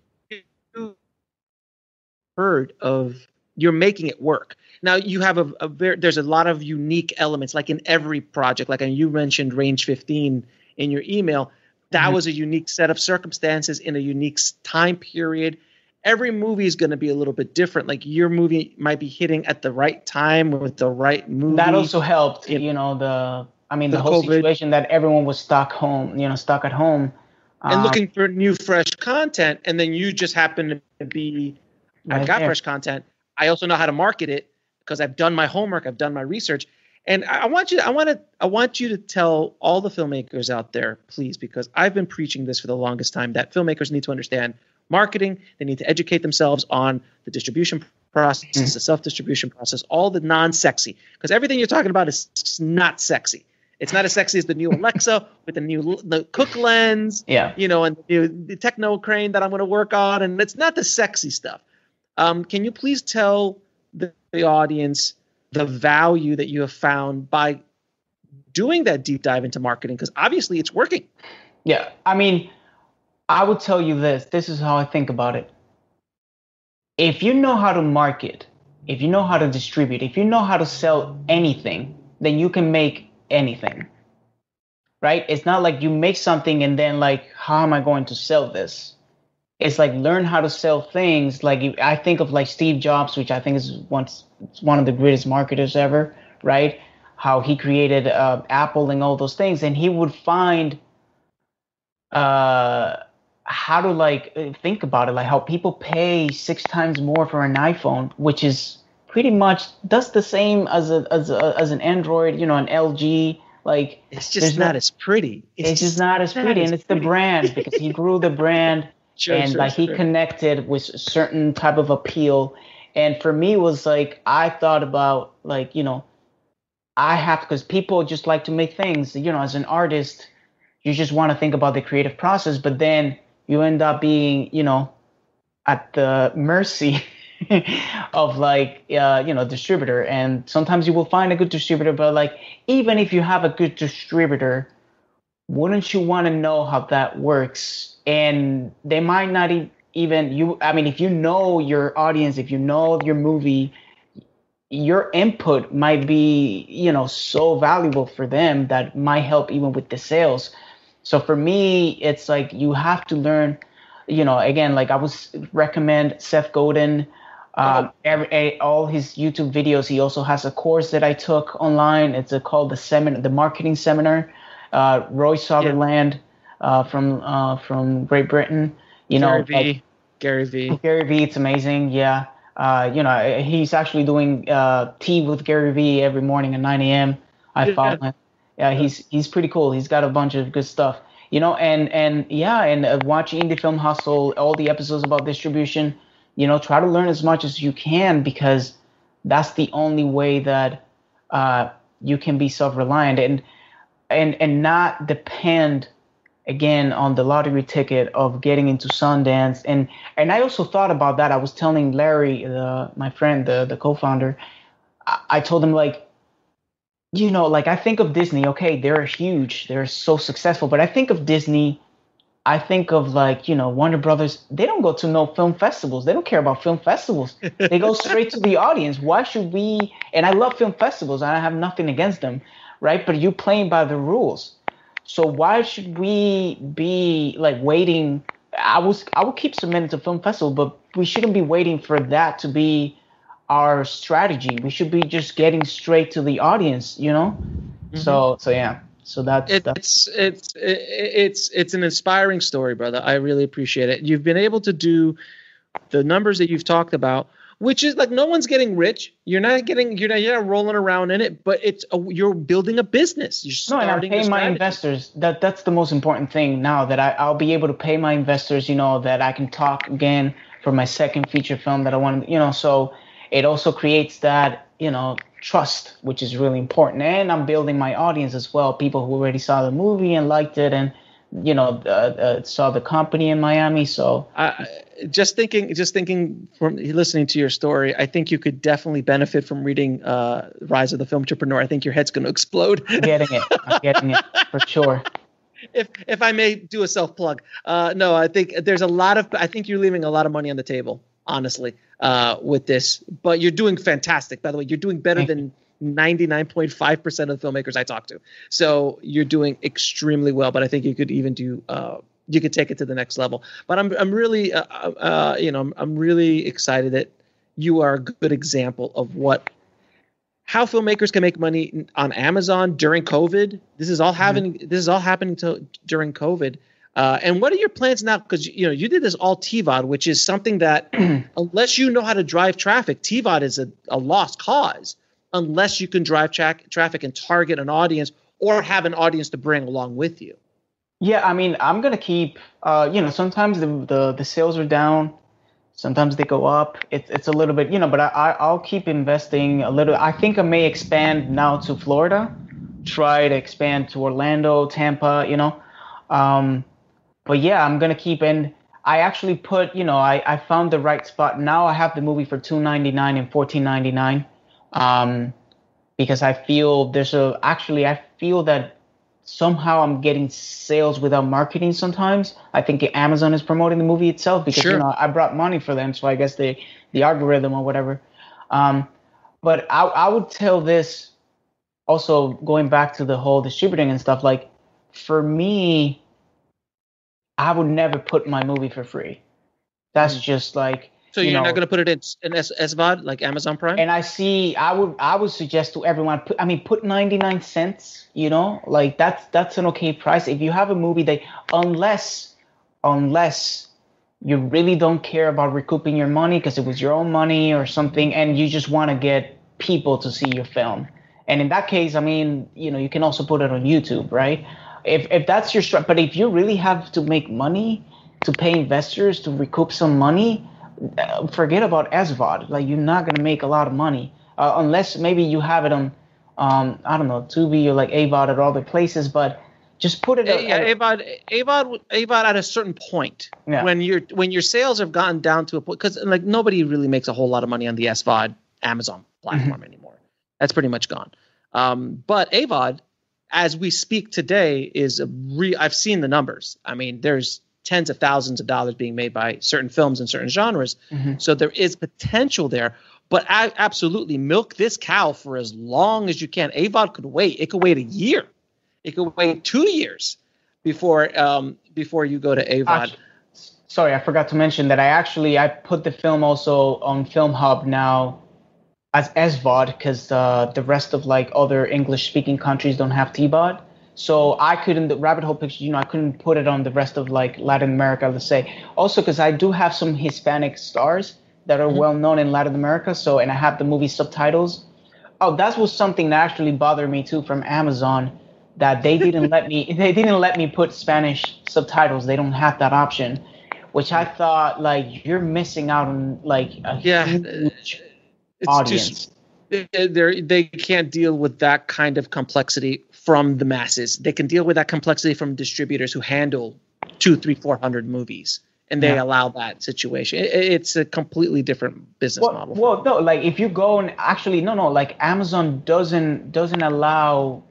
heard of. You're making it work. Now you have a, a very there's a lot of unique elements, like in every project. Like and you mentioned Range 15 in your email. That mm-hmm. was a unique set of circumstances in a unique time period every movie is going to be a little bit different. Like your movie might be hitting at the right time with the right movie. That also helped, you, you know, the I mean the, the whole COVID. situation that everyone was stuck home, you know, stuck at home. And um, looking for new fresh content and then you just happen to be right I got there. fresh content. I also know how to market it because I've done my homework, I've done my research. And I want you I want to I want you to tell all the filmmakers out there, please, because I've been preaching this for the longest time that filmmakers need to understand marketing. They need to educate themselves on the distribution process, the self distribution process, all the non sexy. Because everything you're talking about is not sexy. It's not as sexy as the new Alexa with the new the Cooke lens, yeah, you know, and the, the Technocrane that I'm going to work on, and it's not the sexy stuff. Um, can you please tell the, the audience the value that you have found by doing that deep dive into marketing? Because obviously it's working. Yeah, I mean, I would tell you this. This is how I think about it. If you know how to market, if you know how to distribute, if you know how to sell anything, then you can make anything. Right? It's not like you make something and then like, how am I going to sell this? It's like learn how to sell things. Like I think of like Steve Jobs, which I think is once one of the greatest marketers ever. Right? How he created uh, Apple and all those things, and he would find uh how to like think about it, like how people pay six times more for an iPhone, which is pretty much does the same as a as a, as an Android, you know, an LG. Like it's just not, as pretty. It's, it's just not as pretty, and it's pretty. the brand because he grew the brand (laughs) sure, and sure, like sure. he connected with a certain type of appeal. And for me, was like I thought about like you know, I have because people just like to make things. You know, as an artist, you just want to think about the creative process, but then you end up being, you know, at the mercy (laughs) of like uh, you know distributor and sometimes you will find a good distributor but like even if you have a good distributor wouldn't you want to know how that works and they might not even you i mean if you know your audience if you know your movie your input might be you know so valuable for them that might help even with the sales so for me, it's like you have to learn, you know, again, like I would recommend Seth Godin. Um, oh. every, all his YouTube videos. He also has a course that I took online. It's a, called the seminar, the marketing seminar. Uh, Rory Sutherland yeah. uh, from uh, from Great Britain. You Gary know, v. Like, Gary V. Gary V. It's amazing. Yeah. Uh, you know, he's actually doing uh, tea with Gary V every morning at 9 a.m. I follow him yeah, he's he's pretty cool. He's got a bunch of good stuff, you know. And and yeah, and uh, watch Indie Film Hustle, all the episodes about distribution. You know, try to learn as much as you can because that's the only way that uh, you can be self-reliant and and and not depend again on the lottery ticket of getting into Sundance and and I also thought about that. I was telling Larry, the, my friend, the the co-founder, I, I told him like you know, like I think of Disney, okay, they're huge, they're so successful, but I think of Disney, I think of like, you know, Warner Brothers, they don't go to no film festivals. They don't care about film festivals. They go (laughs) straight to the audience. Why should we? And I love film festivals, I have nothing against them, right? But you playing by the rules. So why should we be like waiting? I was I will keep submitting to film festival, but we shouldn't be waiting for that to be our strategy. We should be just getting straight to the audience, you know. Mm-hmm. So so yeah. So that's, it, that's it's it's it's it's an inspiring story, brother. I really appreciate it. You've been able to do the numbers that you've talked about which is like no one's getting rich. You're not getting you're not you're not rolling around in it, but it's a, you're building a business. You're no, and I'm paying my investors. That that's the most important thing now that I, I'll be able to pay my investors. You know that I can talk again for my second feature film that I want. To, you know, so it also creates that you know trust, which is really important. And I'm building my audience as well. People who already saw the movie and liked it and you know, uh, uh, saw the company in Miami. So, uh, just thinking, just thinking from listening to your story, I think you could definitely benefit from reading uh, Rise of the Filmtrepreneur. I think your head's going to explode. I'm getting it. I'm getting it for sure. (laughs) If if I may do a self plug, uh, no, I think there's a lot of. I think you're leaving a lot of money on the table, honestly, uh, with this. But you're doing fantastic. By the way, you're doing better than 99.5% of the filmmakers I talk to. So you're doing extremely well, but I think you could even do uh, you could take it to the next level. But I'm I'm really uh, uh, you know I'm, I'm really excited that you are a good example of what how filmmakers can make money on Amazon during COVID. This is all happening. Mm-hmm. This is all happening to, during COVID. Uh, and what are your plans now? Because you know you did this all TVOD, which is something that (clears throat) unless you know how to drive traffic, TVOD is a, a lost cause unless you can drive tra- traffic and target an audience or have an audience to bring along with you. Yeah, I mean, I'm gonna keep. Uh, you know, sometimes the, the the sales are down, sometimes they go up. It's it's a little bit, you know, but I I'll keep investing a little. I think I may expand now to Florida, try to expand to Orlando, Tampa. You know, um, but yeah, I'm gonna keep in. I actually put, you know, I, I found the right spot. Now I have the movie for two ninety nine and fourteen ninety nine um, because I feel there's a actually I feel that somehow I'm getting sales without marketing sometimes. I think Amazon is promoting the movie itself because sure. you know I brought money for them, so I guess the the algorithm or whatever. Um, but I I would tell this also going back to the whole distributing and stuff like for me I would never put my movie for free. That's mm. just like so you're you know, not going to put it in, in S- SVOD like Amazon Prime? And I see, I would, I would suggest to everyone, put, I mean, put 99 cents. You know, like that's that's an okay price. If you have a movie that, unless, unless you really don't care about recouping your money because it was your own money or something, and you just want to get people to see your film. And in that case, I mean, you know, you can also put it on YouTube, right? If if that's your, but if you really have to make money to pay investors to recoup some money forget about SVOD. Like you're not gonna make a lot of money uh, unless maybe you have it on, um, I don't know, Tubi or like AVOD at all the places. But just put it. At, yeah, AVOD, AVOD, AVOD at a certain point yeah. when your when your sales have gotten down to a point because like nobody really makes a whole lot of money on the SVOD Amazon platform mm-hmm. anymore. That's pretty much gone. Um, but AVOD, as we speak today, is a re. I've seen the numbers. I mean, there's tens of thousands of dollars being made by certain films and certain genres. Mm-hmm. So there is potential there. But I, absolutely milk this cow for as long as you can. AVOD could wait. It could wait a year. It could wait two years before um, before you go to AVOD. Actually, sorry, I forgot to mention that I actually I put the film also on FilmHub now as SVOD because uh, the rest of like other English speaking countries don't have TVOD. So I couldn't the rabbit hole pictures, you know, I couldn't put it on the rest of like Latin America, let's say. Also, because I do have some Hispanic stars that are mm-hmm. well known in Latin America. So, and I have the movie subtitles. Oh, that was something that actually bothered me too from Amazon that they didn't let me (laughs) they didn't let me put Spanish subtitles. They don't have that option, which I thought like you're missing out on like a yeah, huge it's audience. Too, they can't deal with that kind of complexity from the masses. They can deal with that complexity from distributors who handle two, three, four hundred movies, and they Yeah. allow that situation. It, it's a completely different business well, model. well, no, like if you go and actually, no, no, like Amazon doesn't doesn't allow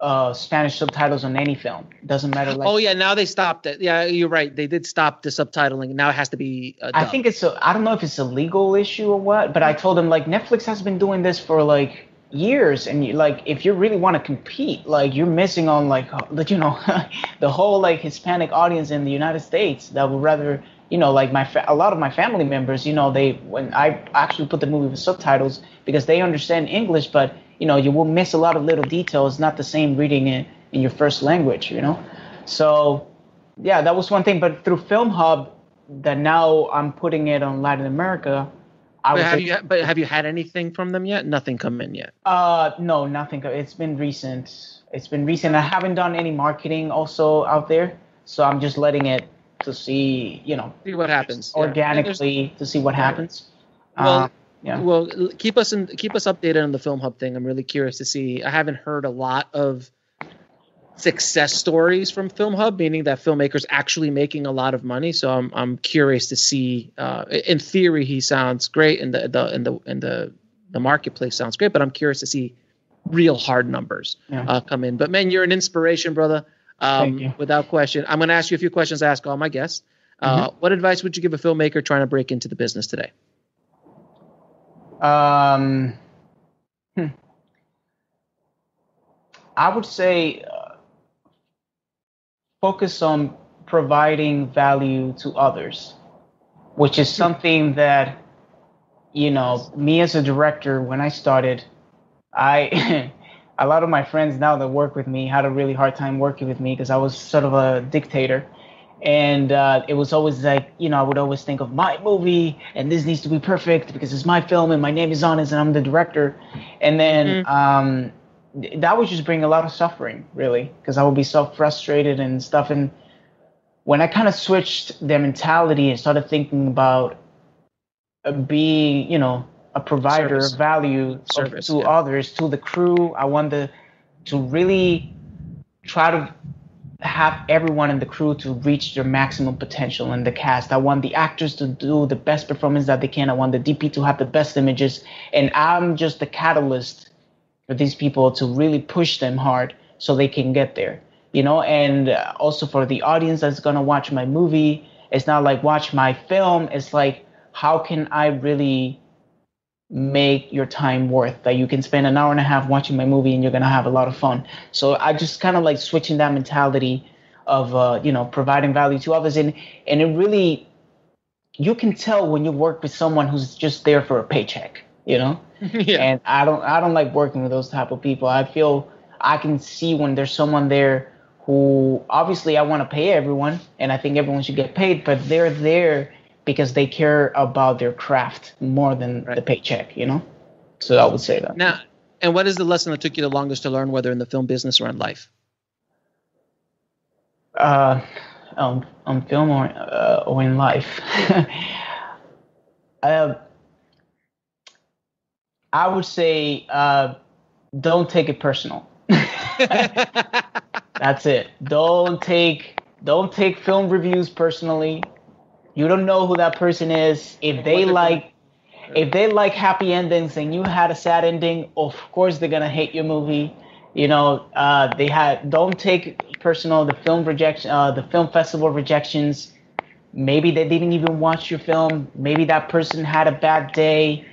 uh, Spanish subtitles on any film. Doesn't matter. Like, oh yeah, now they stopped it. Yeah, you're right. They did stop the subtitling. Now it has to be. Uh, I think it's a, I don't know if it's a legal issue or what, but I told them like Netflix has been doing this for like years, and you, like if you really want to compete, like you're missing on like (laughs) you know (laughs) the whole like Hispanic audience in the United States that would rather you know like my fa- a lot of my family members you know they when I actually put the movie with subtitles because they understand English, but you know you will miss a lot of little details. Not the same reading it in your first language, you know. So yeah, that was one thing. But through FilmHub, that now I'm putting it on Latin America. I But have like, you but have you had anything from them yet? Nothing come in yet. uh, no, nothing. It's been recent. It's been recent. I haven't done any marketing also out there, so I'm just letting it to see, you know, See what happens Yeah. Organically to see what happens. Well, Uh, yeah. Well, l- keep us in, keep us updated on the FilmHub thing. I'm really curious to see. I haven't heard a lot of success stories from FilmHub, meaning that filmmakers actually making a lot of money. So I'm I'm curious to see. Uh, in theory, he sounds great, and the the and the and the the marketplace sounds great, but I'm curious to see real hard numbers Yeah. uh, come in. But man, you're an inspiration, brother. Um, Thank you. Without question. I'm going to ask you a few questions. I ask all my guests. Uh, Mm-hmm. What advice would you give a filmmaker trying to break into the business today? Um, hmm. I would say focus on providing value to others, which is something that, you know, me as a director, when I started, I, (laughs) a lot of my friends now that work with me had a really hard time working with me because I was sort of a dictator. And uh, it was always like you know i would always think of my movie and this needs to be perfect because it's my film and my name is on it and i'm the director. And then um, th- that would just bring a lot of suffering really because i would be so frustrated and stuff and when i kind of switched their mentality and started thinking about uh, being you know a provider Service. of value of- Service, to yeah. others to the crew i wanted to really try to have everyone in the crew to reach their maximum potential in the cast. I want the actors to do the best performance that they can. I want the DP to have the best images. And I'm just the catalyst for these people to really push them hard so they can get there. You know, and uh, also for the audience that's going to watch my movie, it's not like watch my film. It's like, how can I really make your time worth that you can spend an hour and a half watching my movie and you're going to have a lot of fun so i just kind of like switching that mentality of uh, you know providing value to others and and it really you can tell when you work with someone who's just there for a paycheck you know? (laughs) Yeah. and i don't i don't like working with those type of people. I feel i can see when there's someone there who obviously i want to pay everyone and i think everyone should get paid but they're there because they care about their craft more than the paycheck you know? So i would say that. Now, and what is the lesson that took you the longest to learn, whether in the film business or in life? uh on on film or uh, or in life? I (laughs) uh, i would say uh don't take it personal (laughs) That's it. Don't take don't take film reviews personally. You don't know who that person is. If they like if they like happy endings and you had a sad ending, of course they're gonna hate your movie. You know, uh, they had don't take personal the film rejection uh, the film festival rejections. Maybe they didn't even watch your film. Maybe that person had a bad day.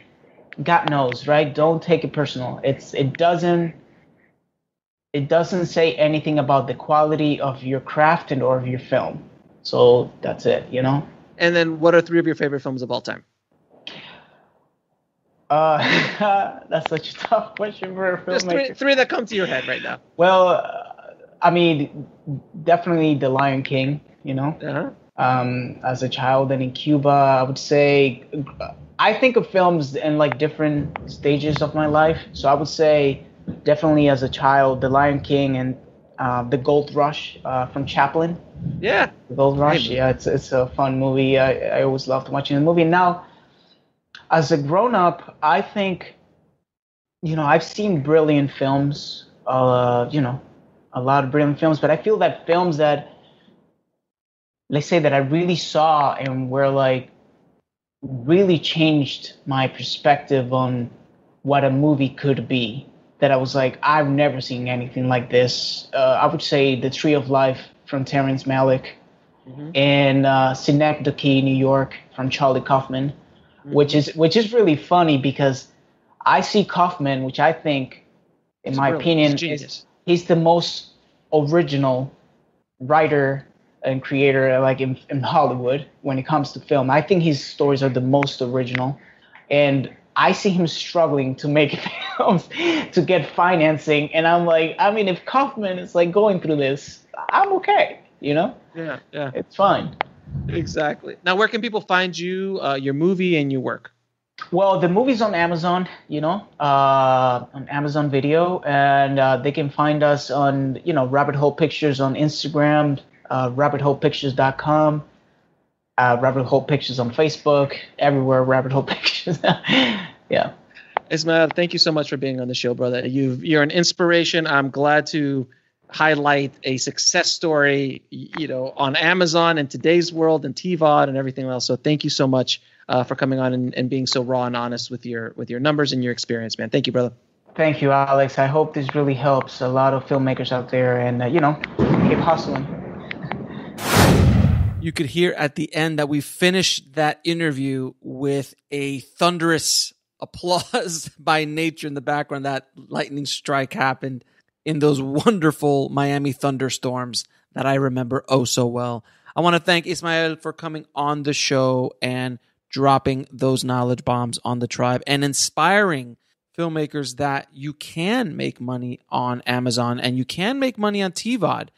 God knows, right? Don't take it personal. It's it doesn't it doesn't say anything about the quality of your craft and or of your film. So that's it, you know. And then, what are three of your favorite films of all time? Uh, (laughs) that's such a tough question for a Just three, three that come to your head right now. Well, uh, I mean, definitely The Lion King. You know, Uh-huh. um, as a child and in Cuba, I would say I think of films in like different stages of my life. So I would say definitely as a child, The Lion King and uh, The Gold Rush uh, from Chaplin. Yeah. The Gold Rush, yeah, it's it's a fun movie. I, I always loved watching the movie. And now, as a grown up, I think, you know, I've seen brilliant films. Uh, you know, a lot of brilliant films, but I feel that films that let's say that I really saw and were like really changed my perspective on what a movie could be. That I was like, I've never seen anything like this. Uh, I would say The Tree of Life from Terrence Malick mm-hmm. and uh, Synecdoche, New York from Charlie Kaufman, mm-hmm. which is which is really funny because I see Kaufman, which I think, in it's my opinion, is he's the most original writer and creator like in, in Hollywood when it comes to film. I think his stories are the most original, and I see him struggling to make (laughs) films to get financing, and I'm like, I mean, if Kaufman is like going through this, I'm okay, you know? Yeah, yeah, it's fine. Exactly. Now, where can people find you, uh, your movie, and your work? Well, the movie's on Amazon, you know, uh, on Amazon Video, and uh, they can find us on, you know, Rabbit Hole Pictures on Instagram, uh, rabbitholepictures.com, uh, Rabbit Hole Pictures on Facebook, everywhere, Rabbit Hole Pictures. (laughs) yeah. Ismael, thank you so much for being on the show, brother. you you're an inspiration. I'm glad to highlight a success story, you know, on Amazon and today's world and TVOD and everything else. So thank you so much uh, for coming on and, and being so raw and honest with your with your numbers and your experience, man. Thank you, brother. Thank you, Alex. I hope this really helps a lot of filmmakers out there, and uh, you know, keep hustling you could hear at the end that we finished that interview with a thunderous (laughs) applause by nature in the background. That lightning strike happened in those wonderful Miami thunderstorms that I remember oh so well. I want to thank Ismael for coming on the show and dropping those knowledge bombs on the tribe and inspiring filmmakers that you can make money on Amazon and you can make money on TVOD,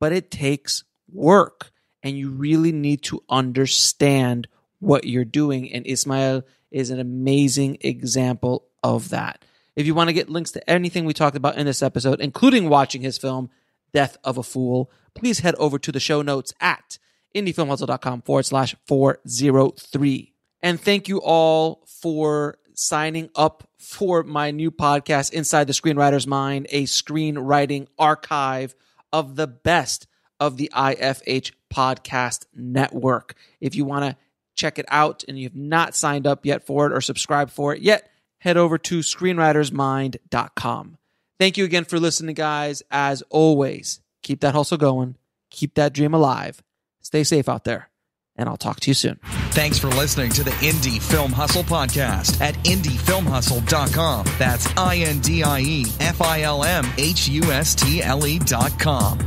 but it takes work and you really need to understand what you're doing. And Ismael is an amazing example of that. If you want to get links to anything we talked about in this episode, including watching his film, Death of a Fool, please head over to the show notes at indiefilmhustle.com forward slash 403. And thank you all for signing up for my new podcast, Inside the Screenwriter's Mind, a screenwriting archive of the best of the IFH Podcast Network. If you want to check it out and you've not signed up yet for it or subscribed for it yet, head over to screenwritersmind.com. Thank you again for listening, guys. As always, keep that hustle going, keep that dream alive, stay safe out there, and I'll talk to you soon. Thanks for listening to the Indie Film Hustle podcast at indiefilmhustle.com. That's I N D I E F I L M H U S T L E.com.